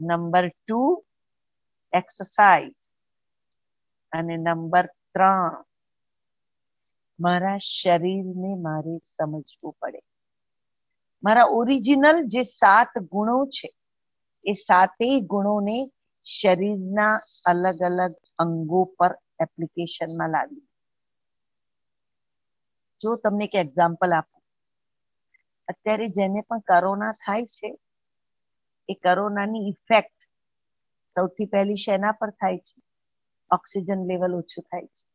Number two, exercise. અને નંબર ત્રણ, મારા શરીરને મારે સમજવું પડે. મારા ઓરિજિનલ જે સાત ગુણો છે, એ સાતેય ગુણોને શરીરના અલગ અલગ અંગો પર એપ્લિકેશનમાં લાવી જો તમને એક એક્ઝામ્પલ આપું. અત્યારે જેને પણ કરોના થાય છે, એ કરોનાની ઇફેક્ટ સૌથી પહેલી શેના પર થાય છે? ઓક્સિજન લેવલ ઓછું થાય છે.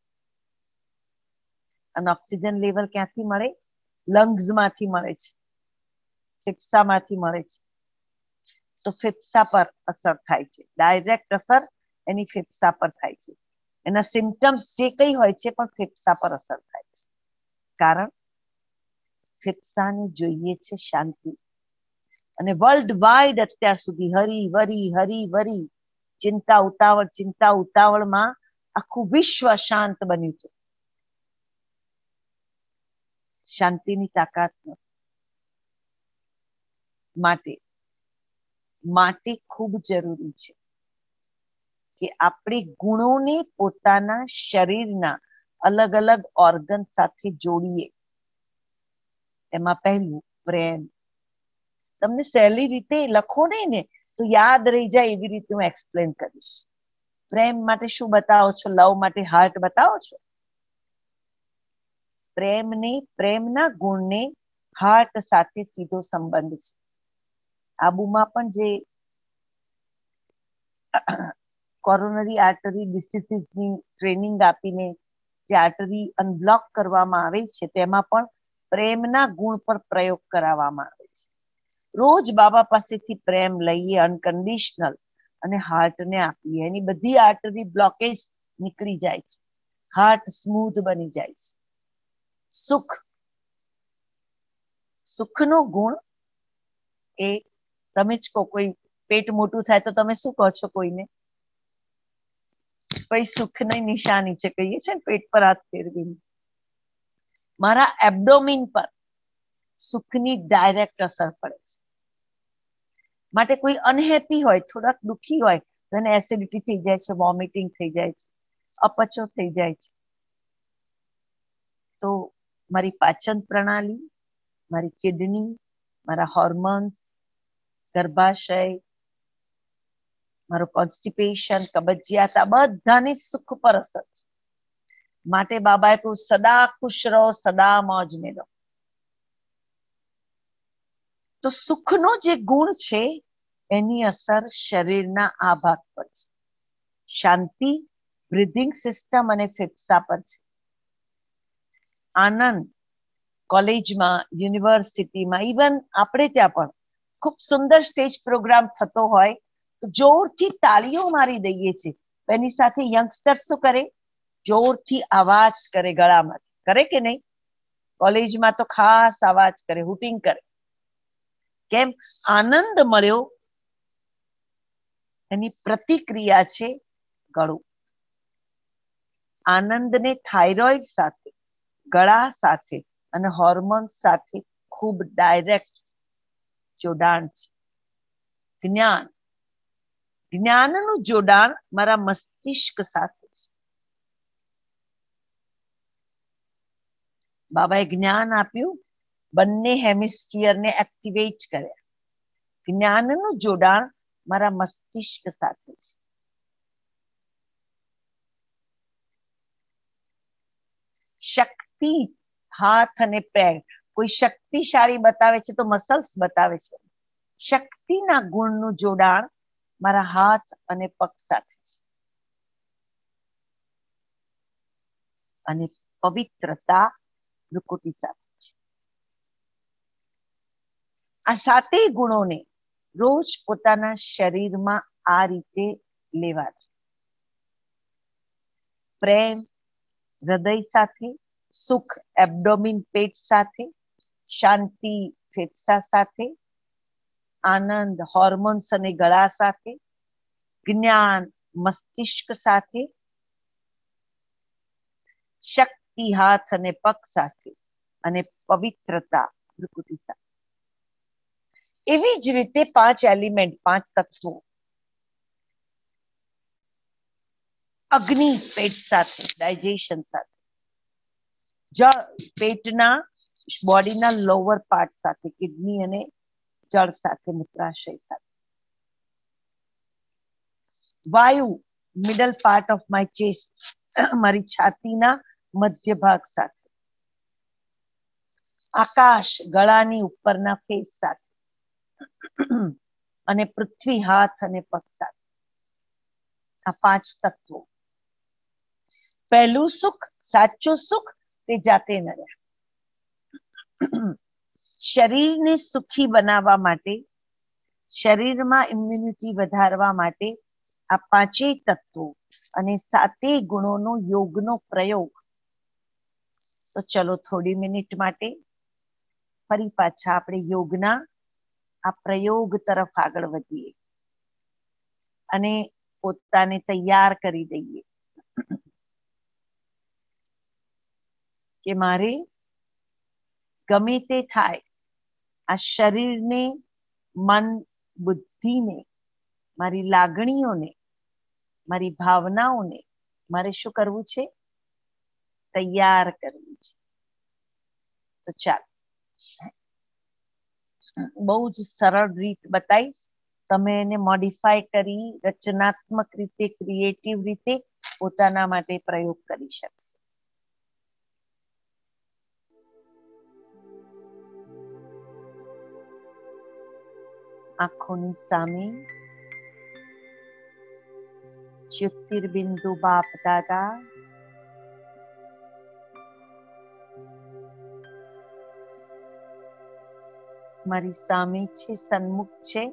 અને ઓક્સિજન લેવલ ક્યાંથી મળે? લંગ્સમાંથી મળે છે. ફેફસામાંથી મળે છે. તો ફેફસા પર અસર થાય છે. ડાયરેક્ટ અસર એની ફેફસા પર થાય છે. એના સિમ્ટમ્સ જે કઈ હોય છે પણ ફેફસા પર અસર થાય છે. કારણ ફેફસાને જોઈએ છે શાંતિ. અને વર્લ્ડ વાઇડ અત્યાર સુધી હરી, વરી હરી, વરી, ચિંતા, ઉતાવળ, ચિંતા, ઉતાવળમાં આખું વિશ્વ શાંત બન્યું છે. શાંતિની તાકાત માટે માટે ખૂબ જરૂરી છે કે આપણે ગુણોને પોતાના શરીરના અલગ અલગ ઓર્ગન સાથે જોડીએ. એમાં પહેલું પ્રેમ તમને સહેલી રીતે લખો નહીં ને, તો યાદ રહી જાય એવી રીતે હું એક્સપ્લેન કરીશ. પ્રેમ માટે શું બતાવો છો? લવ માટે હાર્ટ બતાવો છો? પ્રેમને, પ્રેમના ગુણને હાર્ટ સાથે સીધો સંબંધ છે. આબુમાં પણ જે કોરોનરી આર્ટરી ડિસીઝની ટ્રેનિંગ આપીને જે આર્ટરી અનબ્લોક કરવામાં આવે છે, તેમાં પણ પ્રેમના ગુણ પર પ્રયોગ કરાવવામાં આવે છે. રોજ બાબા પાસેથી પ્રેમ લઈએ અનકન્ડિશનલ અને હાર્ટને આપીએ. એની બધી આર્ટરી બ્લોકેજ નીકળી જાય છે. હાર્ટ સ્મૂથ બની જાય છે. સુખ, સુખનો ગુણ એ તમે જ કોઈ પેટ મોટું થાય તો તમે શું કહો છો કોઈને? પછી સુખની નિશાની છે કહીએ છે ને પેટ પર હાથ ફેરવીને મારા એબડોમિન પર સુખની ડાયરેક્ટ અસર પડે છે માટે કોઈ અનહેપી હોય થોડાક દુખી હોય તો એને એસિડિટી થઈ જાય છે વોમિટિંગ થઈ જાય છે અપચો થઈ જાય છે તો મારી પાચન પ્રણાલી મારી કિડની મારા હોર્મોન્સ ગર્ભાશય મારું કોન્સ્ટિપેશન કબજિયાત, આ બધાની સુખ પર અસર છે. માટે બાબાએ કહ્યું, સદા ખુશ રહો, સદા મોજ મેં રહો તો સુખનો જે ગુણ છે, એની અસર શરીરના આ ભાગ પર છે. શાંતિ બ્રિધિંગ સિસ્ટમ અને ફેફસા પર છે. આનંદ, કોલેજમાં, યુનિવર્સિટીમાં ઇવન આપણે ત્યાં પણ ખૂબ સુંદર સ્ટેજ પ્રોગ્રામ થતો હોય જોરથી તાળીઓ મારી દઈએ છીએ. એની સાથે યંગસ્ટર શું કરે? જોરથી અવાજ કરે ગળામાં. કરે કે નહીં? કોલેજમાં તો ખાસ અવાજ કરે, હુટિંગ કરે. કેમ? આનંદ મળ્યો. એની પ્રતિક્રિયા છે ગળું. આનંદને થાઇરોઇડ સાથે, ગળા સાથે અને હોર્મોન્સ સાથે ખૂબ ડાયરેક્ટ જોડાણ છે. જ્ઞાન. જ્ઞાનનું જોડાણ મારા મસ્તિષ્ક સાથે બાબાએ જ્ઞાન આપ્યું, બંને હેમિસ્ફિયરને એક્ટિવેટ કર્યા. જ્ઞાનનું જોડાણ મારા મસ્તિષ્ક સાથે છે. શક્તિ, હાથ અને પેર કોઈ શક્તિશાળી બતાવે છે તો મસલ્સ બતાવે છે. શક્તિના ગુણનું જોડાણ મારા હાથ અને પગ સાથે છે. અને પવિત્રતા ભ્રુકુટી સાથે આ સાતેય ગુણોને રોજ પોતાના શરીરમાં આ રીતે લેવા પ્રેમ, હૃદય સાથે, સુખ એબડોમિન પેટ સાથે, શાંતિ, ફેફસા સાથે આનંદ હોર્મોન્સ અને ગળા સાથે, જ્ઞાન, મસ્તિષ્ક સાથે, શક્તિ, હાથ અને પગ સાથે અને પવિત્રતા, પ્રકૃતિ સાથે. એવી જ રીતે પાંચ એલિમેન્ટ પાંચ તત્વો. અગ્નિ, પેટ સાથે ડાયજેશન સાથે. જળ પેટના બોડીના લોવર પાર્ટ સાથે કિડની અને જળ સાથે મૂત્રાશય સાથે વાયુ middle part of my chest મારી છાતીના મધ્ય ભાગ સાથે આકાશ ગળાની ઉપરના ફેસ સાથે અને પૃથ્વી હાથ અને પગ સાથે આ પાંચ તત્વો પહેલું સુખ સાચું સુખ તે જાતે ન રહ્યા શરીરને સુખી બનાવવા માટે, શરીરમાં ઇમ્યુનિટી વધારવા માટે આ પાંચેય તત્વો અને સાતેય ગુણોનો યોગનો પ્રયોગ. તો ચલો થોડી મિનિટ માટે ફરી પાછા આપણે યોગના આ પ્રયોગ તરફ આગળ વધીએ. અને પોતાને તૈયાર કરી દઈએ. કે મારે ગમે તે થાય આ શરીરને, મન, બુદ્ધિને, મારી લાગણીઓને, મારી ભાવનાઓને મારે શું કરવું છે? તૈયાર કરવી છે. તો ચાલ. બહુ જ સરળ રીત બતાવીશ તમે એને મોડિફાય કરી, રચનાત્મક રીતે ક્રિએટિવ રીતે પોતાના માટે પ્રયોગ કરી શકશો. આંખોની સામે જ્યોતિર્બિંદુ બાપ દાદા મારી સામે છે સન્મુખ છે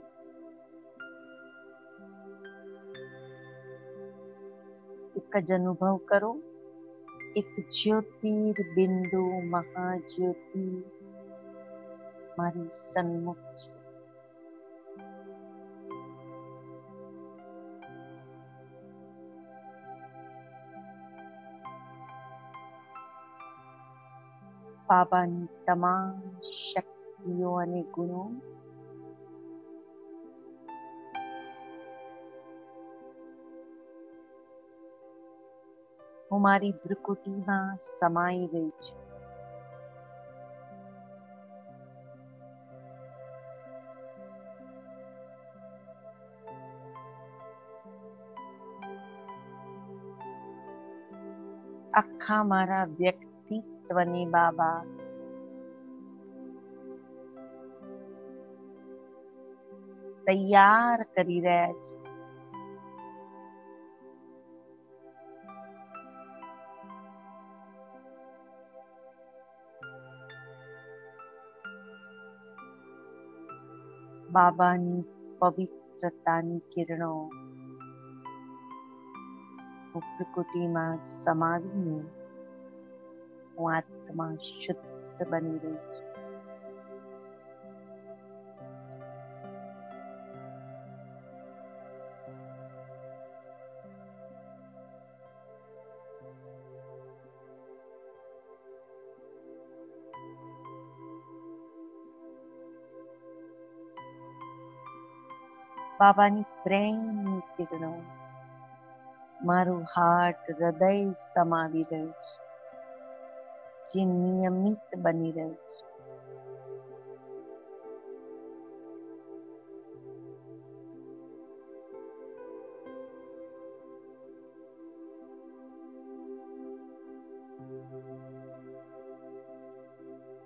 એક જ અનુભવ કરો એક જ્યોતિર્બિંદુ મહાજ્યોતિ મારી સન્મુખ છે બાબાની તમામ શક્તિઓ અને ગુણો હું મારી ભ્રુકુટીમાં સમાઈ ગઈ છું આખા મારા વ્યક્તિત્વની બાબા તૈયાર કરી રહ્યા છે. બાબાની પવિત્રતાની કિરણો ઉપકુટીમાં સમાવીને હું આત્મા શુદ્ધ બની રહી છું બાબાની પ્રેમની કિરણો મારું હાર્ટ હૃદય સમાવી રહ્યું છે જે નિયમિત બની રહ્યું છે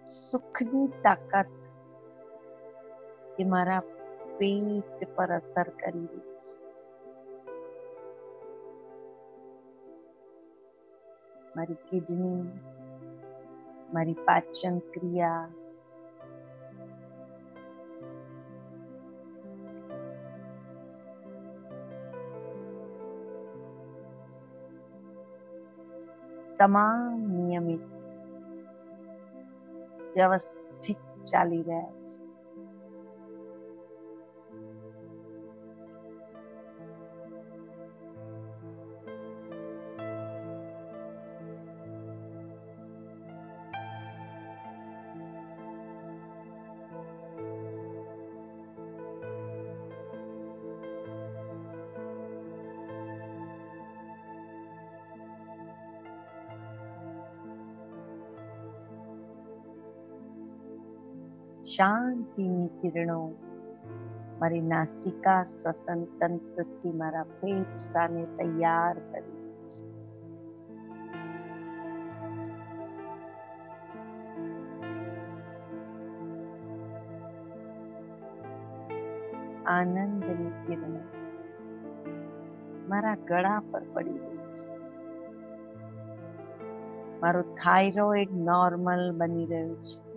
સુખની તાકાત એ મારા પેટ પર અસર કરી રહી છે મારી પાચન ક્રિયા તમામ નિયમિત વ્યવસ્થિત ચાલી રહ્યા છે શાંતિની કિરણો. મારી નાસિકા શ્વસન તંત્રથી મારા પેટ તૈયાર કરી આનંદની કિરણ. મારા ગળા પર પડી ગઈ છે. મારું થાઇરોઇડ નોર્મલ બની રહ્યું છે.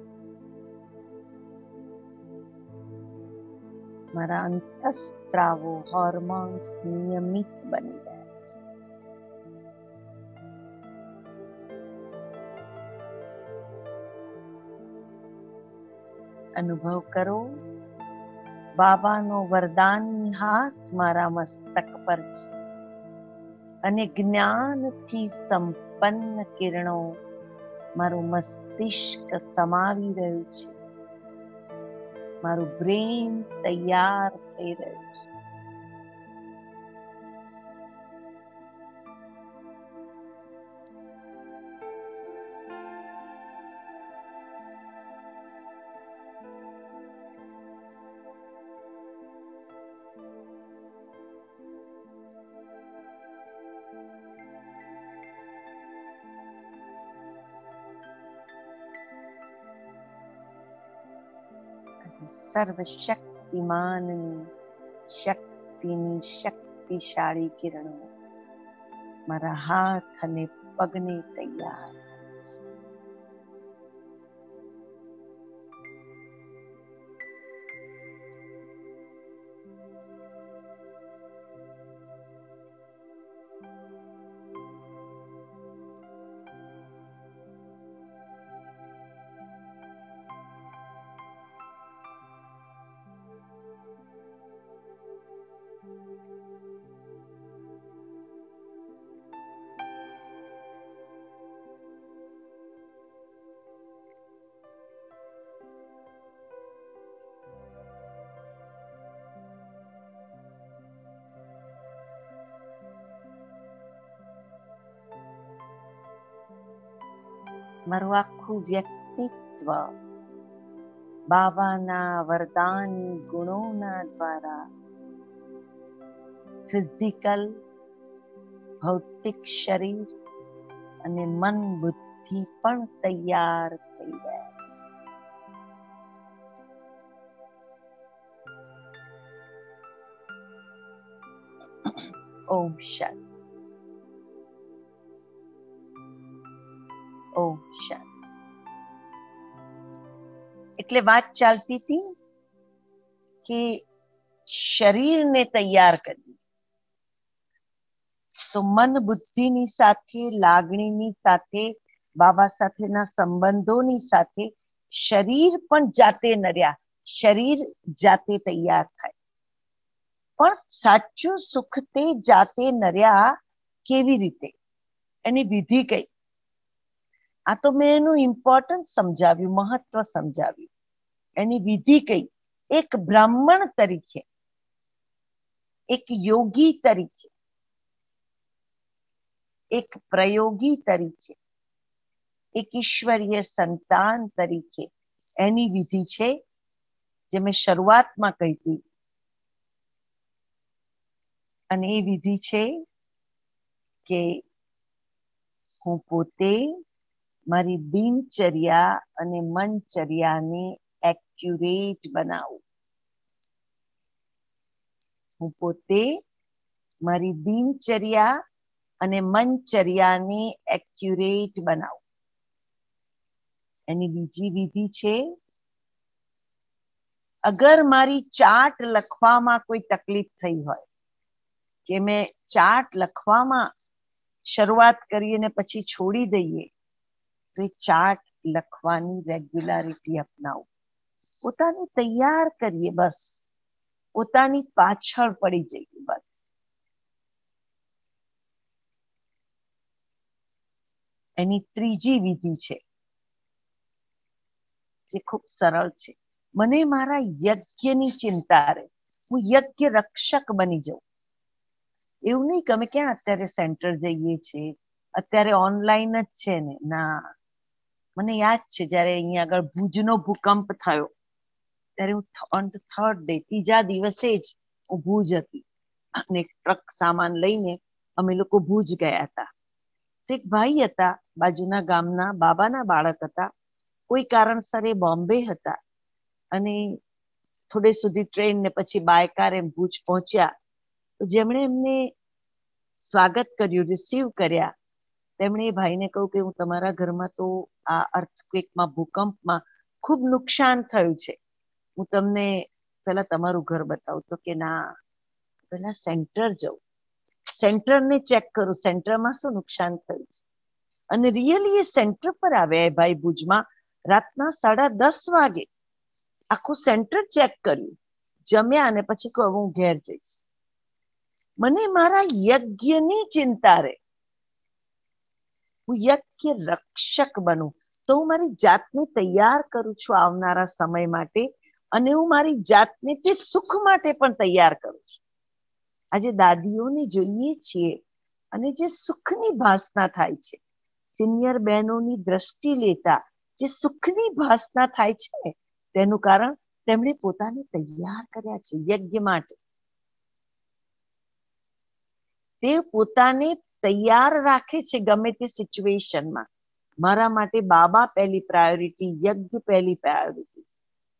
મારા અંતસ્ત્રાવો હોર્મોન્સ નિયમિત બની રહ્યા છે. અનુભવ કરો. બાબાનો વરદાનની હાથ મારા મસ્તક પર છે. અને જ્ઞાનથી સંપન્ન કિરણો મારું મસ્તિષ્ક સમાવી રહ્યું છે. મારું બ્રેન તૈયાર થઈ રહ્યું છે સર્વશક્તિ શક્તિમાનની શક્તિની શક્તિશાળી કિરણો મારા હાથ અને પગને તૈયાર મારું આખું વ્યક્તિત્વ બાબાના વરદાની ગુણોના દ્વારા ફિઝિકલ ભૌતિક શરીર અને મન બુદ્ધિ પણ તૈયાર થઈ ગયા છે ઓમ શાંતિ ઓમ શાંતિ એટલે વાત ચાલતી હતી કે શરીરને તૈયાર કરવી તો મન બુદ્ધિની સાથે લાગણીની સાથે બાબા સાથેના સંબંધોની સાથે શરીર પણ જાતે નર્યા શરીર જાતે તૈયાર થાય પણ સાચું સુખ તે જાતે નર્યા કેવી રીતે એની વિધિ કઈ આ તો મેં એનું ઇમ્પોર્ટન્સ સમજાવ્યું, મહત્વ સમજાવ્યું. એની વિધિ કઈ, એક બ્રાહ્મણ તરીકે, એક યોગી તરીકે, એક પ્રયોગી તરીકે, એક ઈશ્વરીય સંતાન તરીકે એની વિધિ છે, જે મેં શરૂઆતમાં કહી અને એ વિધિ છે કે હું પોતે મારી દિનચર્યા અને મનચર્યાને એક્યુરેટ બનાવું. હું પોતે મારી દિનચર્યા અને મનચર્યાને એક્યુરેટ બનાવું. એની બીજી વિધિ છે, અગર મારી ચાર્ટ લખવામાં કોઈ તકલીફ થઈ હોય, કે મેં ચાર્ટ લખવામાં શરૂઆત કરી અને પછી છોડી દઈએ ચાર્ટ લખવાની રેગ્યુલારિટી અપનાવું. પોતાને તૈયાર કરીએ બસ. પોતાની પાછળ પડી જઈએ બસ. એની ત્રીજી વિધિ છે, જે ખૂબ સરળ છે. મને મારા યજ્ઞની ચિંતા રહે. હું યજ્ઞ રક્ષક બની જાઉં. એવું નહીં અમે ક્યાં અત્યારે સેન્ટર જઈએ છીએ. અત્યારે ઓનલાઈન જ છે ને. ના. મને યાદ છે જ્યારે અહીંયા આગળ ભુજનો ભૂકંપ થયો, ત્યારે હું ઓન ધ થર્ડ ડે ત્રીજા દિવસે જ હું ભુજ હતી. અને ટ્રક સામાન લઈને અમે લોકો ભુજ ગયા હતા. એક ભાઈ હતા, બાજુના ગામના બાબાના બાળક હતા. કોઈ કારણસર એ બોમ્બે હતા. અને થોડે સુધી ટ્રેન ને પછી બાય કાર એમ ભુજ પહોંચ્યા. તો જેમણે એમને સ્વાગત કર્યું રિસીવ કર્યા તેમણે એ ભાઈને કહ્યું કે હું તમારા ઘરમાં તો આ અર્થક્વેકમાં, ભૂકંપમાં ખૂબ નુકસાન થયું છે. હું તમને પેલા તમારું ઘર બતાવું. તો કે ના પેલા સેન્ટર જવું. સેન્ટરને ચેક કરું. સેન્ટરમાં શું નુકસાન થયું છે? અને રિયલી એ સેન્ટર પર આવ્યા એ ભાઈ ભુજમાં રાતના સાડા દસ વાગે. આખું સેન્ટર ચેક કર્યું. જમ્યા અને પછી કહું હું ઘેર જઈશ. મને મારા યજ્ઞની ચિંતા રહે. હું યજ્ઞ રક્ષક બનું. તો હું મારી જાતને તૈયાર કરું છું આવનારા સમય માટે અને હું મારી જાતને તે સુખ માટે પણ તૈયાર કરું છું. આજે દાદીઓને જોઈએ છીએ અને જે સુખની ભાસના થાય છે, સિનિયર બહેનોની દ્રષ્ટિ લેતા જે સુખની ભાસના થાય છે, તેનું કારણ તેમણે પોતાને તૈયાર કર્યા છે યજ્ઞ માટે. તે પોતાને તૈયાર રાખે છે ગમે તે સિચ્યુએશનમાં મારા માટે બાબા પહેલી પ્રાયોરિટી યજ્ઞ પહેલી પ્રાયોરિટી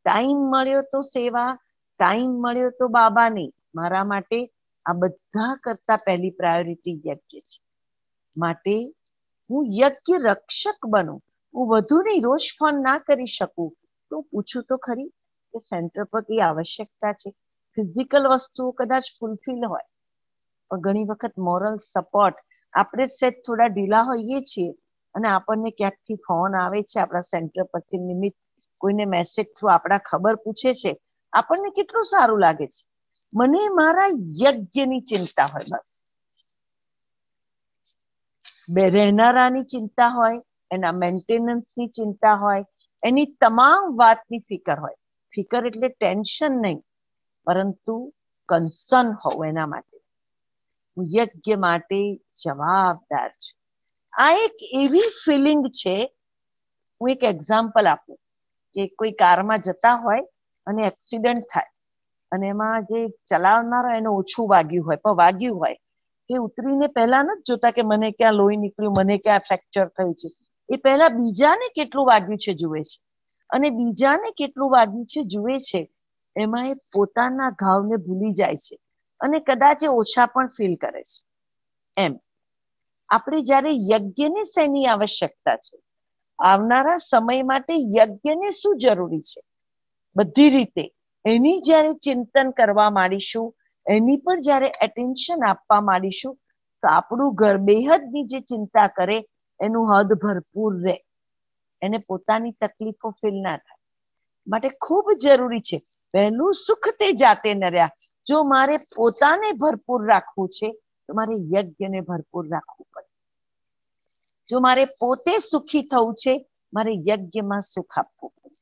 ટાઈમ મળ્યો તો સેવા ટાઈમ મળ્યો તો બાબાની. મારા માટે આ બધા કરતા પહેલી પ્રાયોરિટી યજ્ઞ છે. માટે હું યજ્ઞ રક્ષક બનું. હું વધુ નહીં, રોજ ફોન ના કરી શકું. તો પૂછું તો ખરી કે સેન્ટર પર કઈ આવશ્યકતા છે? ફિઝિકલ વસ્તુઓ કદાચ ફૂલફિલ હોય. પણ ઘણી વખત મોરલ સપોર્ટ આપણે સેજ થોડા ઢીલા હોઈએ છીએ અને આપણને ક્યાંકથી ફોન આવે છે, આપણા સેન્ટર પરથી નિમિત્ત કોઈને મેસેજ થ્રુ આપણા ખબર પૂછે છે, આપણને કેટલું સારું લાગે છે? મને મારા યજ્ઞની ચિંતા હોય બસ. બે રહેનારાની ચિંતા હોય, એના મેન્ટેનન્સની ચિંતા હોય, એની તમામ વાતની ફિકર હોય. ફિકર એટલે ટેન્શન નહીં, પરંતુ કન્સર્ન હોવું એના માટે. યજ્ઞ માટે જવાબદાર છું. આ એક એવી ફિલિંગ છે, હું એક એક્ઝામ્પલ આપું, કે કોઈ કારમાં જતા હોય અને એક્સિડન્ટ થાય, અને એમાં જે ચલાવનારો એને ઓછું વાગ્યું હોય, પણ વાગ્યું હોય તે ઉતરીને પહેલા નથી જોતા કે મને ક્યાં લોહી નીકળ્યું, મને ક્યાં ફ્રેક્ચર થયું છે. એ પહેલા બીજાને કેટલું વાગ્યું છે જુએ છે. અને બીજાને કેટલું વાગ્યું છે જુએ છે, એમાં એ પોતાના ઘાવને ભૂલી જાય છે. અને કદાચ ઓછા પણ ફીલ કરે છે. એમ. આપણે જ્યારે યજ્ઞને શેની આવશ્યકતા છે, આવનારા સમય માટે યજ્ઞને શું જરૂરી છે? બધી રીતે. એની જ્યારે ચિંતન કરવા માંડીશું, એની પર જ્યારે એટેન્શન આપવા માંડીશું, તો આપણું ઘર બેહદની જે ચિંતા કરે, એનું હદ ભરપૂર રહે. એને પોતાની તકલીફો ફીલ ના થાય. માટે ખૂબ જરૂરી છે પહેલું સુખ તે જાતે નર્યા જો મારે પોતાને ભરપૂર રાખવું છે, તો મારે યજ્ઞને ભરપૂર રાખવું પડે. જો મારે પોતે સુખી થવું છે, મારે યજ્ઞમાં સુખ આપવું પડે.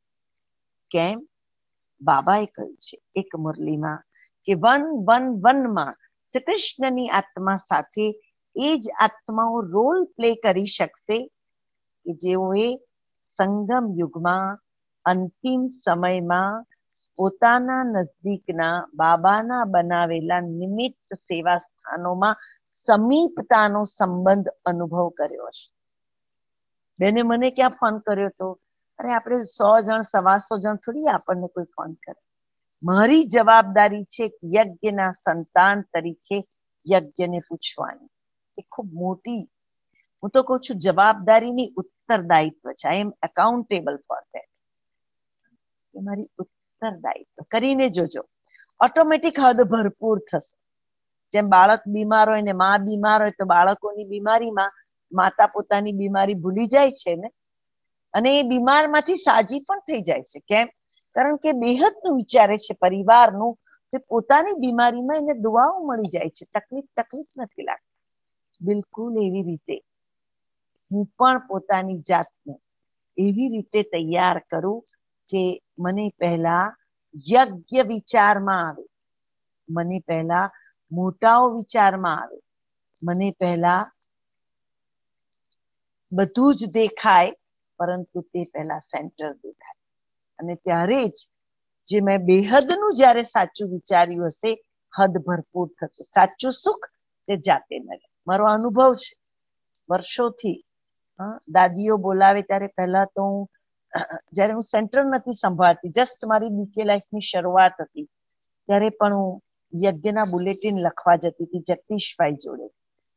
કેમ? બાબાએ કહ્યું છે, એક મુરલીમાં કે વન વન, વનમાં શ્રી કૃષ્ણની આત્મા સાથે એ જ આત્માઓ રોલ પ્લે કરી શકશે કે જેઓએ સંગમ યુગમાં અંતિમ સમયમાં પોતાના નજદીકના બાબાના બનાવેલા નિમિત્ત સેવા સ્થાનોમાં સમીપતાનો સંબંધ અનુભવ કર્યો છે બેને મને ક્યાં ફોન કર્યો તો, અરે, આપણે સો જણ સવાસો જણ થોડી આપણને કોઈ ફોન કરે. મારી જવાબદારી છે યજ્ઞના સંતાન તરીકે યજ્ઞને પૂછવાની. એ ખૂબ મોટી, હું તો કહું છું, જવાબદારીની ઉત્તરદાયિત્વ છે. I am accountable for that મારી ઉત્તરદાયિત્વ કરીને જોજો. ઓટોમેટિક હદ ભરપૂર થશે. જેમ બાળક બીમાર હોય ને મા બીમાર હોય તો બાળકોની બીમારીમાં માતા પોતાની બીમારી ભૂલી જાય છે ને? અને એ બીમારમાંથી સાજી પણ થઈ જાય છે. કેમ? કારણ કે બેહદનું વિચારે છે પરિવારનું કે પોતાની બીમારીમાં એને દુવાઓ મળી જાય છે. તકલીફ તકલીફ નથી લાગતી. બિલકુલ એવી રીતે હું પણ પોતાની જાતને એવી રીતે તૈયાર કરું કે મને પહેલા યજ્ઞ વિચારમાં આવે. મને પહેલા મોટાઓ વિચારમાં આવે. મને પહેલા બધું જ દેખાય, પરંતુ તે પહેલા સેન્ટર દેખાય. અને ત્યારે જ જે મેં બેહદનું જ્યારે સાચું વિચાર્યું હશે, હદ ભરપૂર થશે. સાચું સુખ તે જાતે મળે. મારો અનુભવ છે. વર્ષોથી દાદીઓ બોલાવે ત્યારે પહેલા તો હું જ્યારે હું સેન્ટર નથી સંભાળતી જસ્ટ મારી બીકે લાઈફની શરૂઆત હતી, ત્યારે પણ હું યજ્ઞના બુલેટિન લખવા જતી હતી, જગદીશભાઈ જોડે.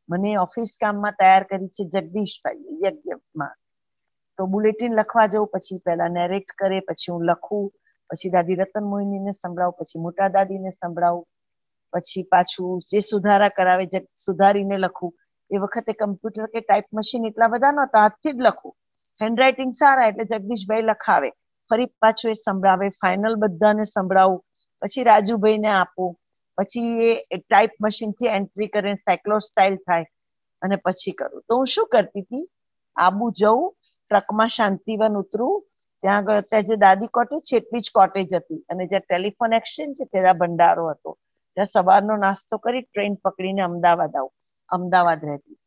મને ઓફિસ કામમાં તૈયાર કરી છે જગદીશભાઈ યજ્ઞમાં. તો બુલેટિન લખવા જવું પછી પહેલા નેરેટ કરે, પછી હું લખું, પછી દાદી રતન મોહિનીને સંભળાવું, પછી મોટા દાદીને સંભળાવું, પછી પાછું જે સુધારા કરાવે સુધારીને લખું. એ વખતે કમ્પ્યુટર કે ટાઈપ મશીન એટલા બધા નહોતા, હાથથી જ લખું. હેન્ડરાઇટિંગ સારા એટલે જગદીશભાઈ લખાવે. ફરી પાછું એ સંભળાવે. ફાઇનલ બધાને સંભળાવું. પછી રાજુભાઈને આપું. પછી એ ટાઈપ મશીનથી એન્ટ્રી કરીને સાયક્લો સ્ટાઇલ થાય. અને પછી કરું. તો હું શું કરતી હતી? આબુ જવું ટ્રકમાં શાંતિવન ઉતરું. ત્યાં આગળ ત્યાં જે દાદી કોટેજ છે, એટલી જ કોટેજ હતી. અને જ્યાં ટેલિફોન એક્સચેન્જ છે, ત્યાં ભંડારો હતો. ત્યાં સવારનો નાસ્તો કરી ટ્રેન પકડીને અમદાવાદ આવું. અમદાવાદ રહેતી.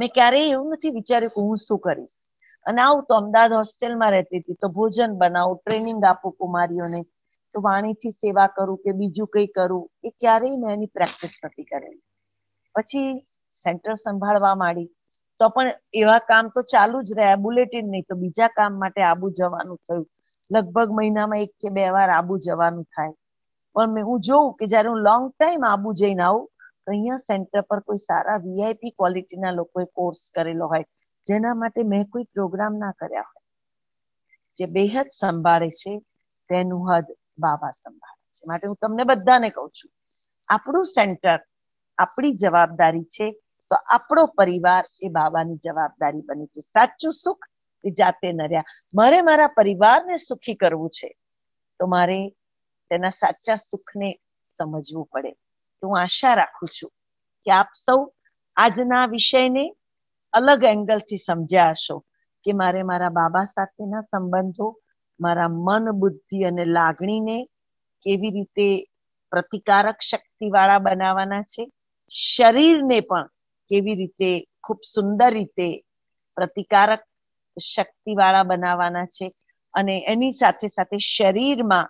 મેં ક્યારેય એવું નથી વિચાર્યું કે હું શું કરીશ. અને આવું તો અમદાવાદ હોસ્ટેલમાં રહેતી હતી, તો ભોજન બનાવું, ટ્રેનિંગ આપું કુમારીઓને, તો વાણીથી સેવા કરું કે બીજું કંઈ કરું, એ ક્યારેય મેં એની પ્રેક્ટિસ નથી કરેલી. પછી સેન્ટર સંભાળવા માંડી, તો પણ એવા કામ તો ચાલુ જ રહ્યા, બુલેટિન નહીં તો બીજા કામ માટે આબુ જવાનું થયું. લગભગ મહિનામાં એક કે બે વાર આબુ જવાનું થાય. પણ હું જોઉં કે જયારે હું લોંગ ટાઈમ આબુ જઈને આવું અહીંયા સેન્ટર પર કોઈ સારા વીઆઈપી ક્વોલિટીના લોકોએ કોર્સ કરેલો હોય, જેના માટે મેં કોઈ પ્રોગ્રામ ના કર્યા હોય. જે બેહદ સંભાળે છે, તેનું હદ બાબા સંભાળે છે. માટે હું તમને બધાને કહું છું, આપણું સેન્ટર આપણી જવાબદારી છે, તો આપણો પરિવાર એ બાબાની જવાબદારી બની છે. સાચું સુખ એ જાતે નર્યા મારે મારા પરિવારને સુખી કરવું છે, તો મારે તેના સાચા સુખને સમજવું પડે. હું આશા રાખું છું કે આપ સૌ આજના વિષયને અલગ એંગલથી સમજ્યા હશો કે મારે મારા બાબા સાથેના સંબંધો, મારા મન, બુદ્ધિ અને લાગણીને કેવી રીતે પ્રતિકારક શક્તિવાળા બનાવવાના છે, શરીરને પણ કેવી રીતે ખૂબ સુંદર રીતે પ્રતિકારક શક્તિવાળા બનાવવાના છે અને એની સાથે સાથે શરીરમાં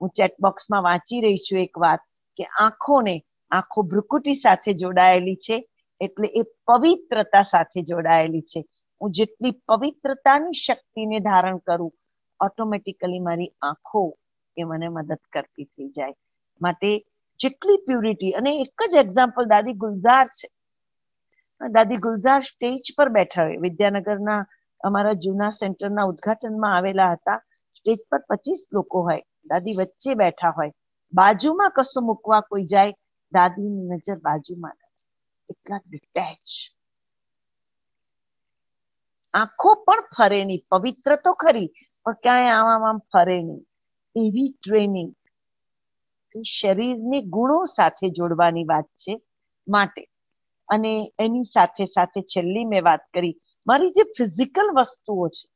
હું ચેટબોક્સમાં વાંચી રહી છું એક વાત કે આંખોને આંખો ભ્રુકુટી સાથે જોડાયેલી છે, એટલે એ પવિત્રતા સાથે જોડાયેલી છે. હું જેટલી પવિત્રતાની શક્તિને ધારણ કરું ઓટોમેટિકલી મારી આંખો એ મને મદદ કરતી થઈ જાય. માટે જેટલી પ્યુરિટી અને એક જ એક્ઝામ્પલ દાદી ગુલઝાર છે. દાદી ગુલઝાર સ્ટેજ પર બેઠા હોય. વિદ્યાનગરના અમારા જૂના સેન્ટરના ઉદઘાટનમાં આવેલા હતા. સ્ટેજ પર પચીસ લોકો હોય. દાદી વચ્ચે બેઠા હોય. બાજુમાં કશું મૂકવા કોઈ જાય દાદીની નજર બાજુમાં એટલા ડિટેચ આંખો પણ ફરે નહીં. પવિત્ર તો ખરી, પણ ક્યાંય આમ આમ ફરે નહીં. એવી ટ્રેનિંગ શરીરને ગુણો સાથે જોડવાની વાત છે માટે. અને એની સાથે સાથે છેલ્લી મેં વાત કરી, મારી જે ફિઝિકલ વસ્તુઓ છે,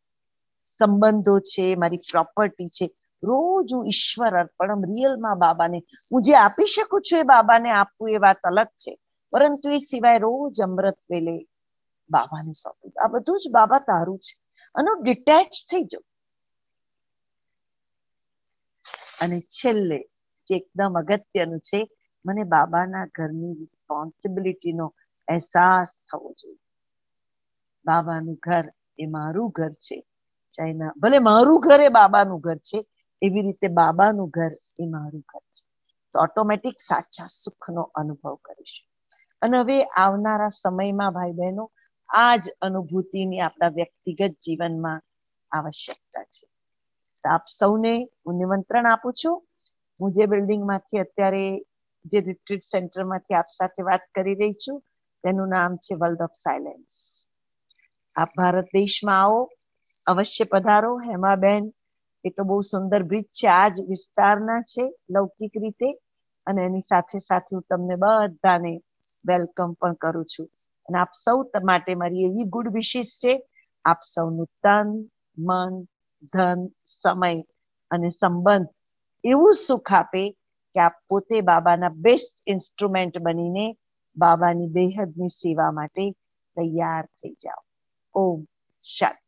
સંબંધો છે, મારી પ્રોપર્ટી છે રોજ હું ઈશ્વર અર્પણમ રિયલમાં બાબાને. હું જે આપી શકું છું એ બાબાને આપવું એ વાત અલગ છે. પરંતુ એ સિવાય રોજ અમૃત વેલે બાબાને સોંપી આ બધું જ બાબા તારું છે. અને ડિટેચ થઈ જાઉં. અને છેલ્લે, જે એકદમ અગત્યનું છે, મને બાબાના ઘરની રિસ્પોન્સિબિલિટીનો અહેસાસ થવો જોઈએ. બાબાનું ઘર એ મારું ઘર છે. ચાઇના, ભલે મારું ઘર એ બાબાનું ઘર છે એવી રીતે બાબાનું ઘર એ મારું ઘર છે. તો ઓટોમેટિક સાચા સુખનો અનુભવ કરીશું. અને હવે આવનારા સમયમાં ભાઈ બહેનો આ જ અનુભૂતિની આપણા વ્યક્તિગત જીવનમાં આવશ્યકતા છે. આપ સૌને હું નિમંત્રણ આપું છું. હું જે બિલ્ડિંગમાંથી અત્યારે, જે રિટ્રીટ સેન્ટરમાંથી આપ સાથે વાત કરી રહી છું, તેનું નામ છે વર્લ્ડ ઓફ સાયલેન્સ આપ ભારત દેશમાં આવો, અવશ્ય પધારો હેમાબેન એ તો બહુ સુંદર બ્રિજ છે. આ જ વિસ્તારના છે લૌકિક રીતે. અને એની સાથે સાથે હું તમને બધાને વેલકમ પણ કરું છું. અને આપ સૌ માટે મારી એવી ગુડ વિશિસ છે. આપ સૌનું તન, મન, ધન, સમય અને સંબંધ એવું સુખ આપે કે આપ પોતે બાબાના બેસ્ટ ઇન્સ્ટ્રુમેન્ટ બનીને બાબાની બેહદની સેવા માટે તૈયાર થઈ જાઓ. ઓમ શાંતિ.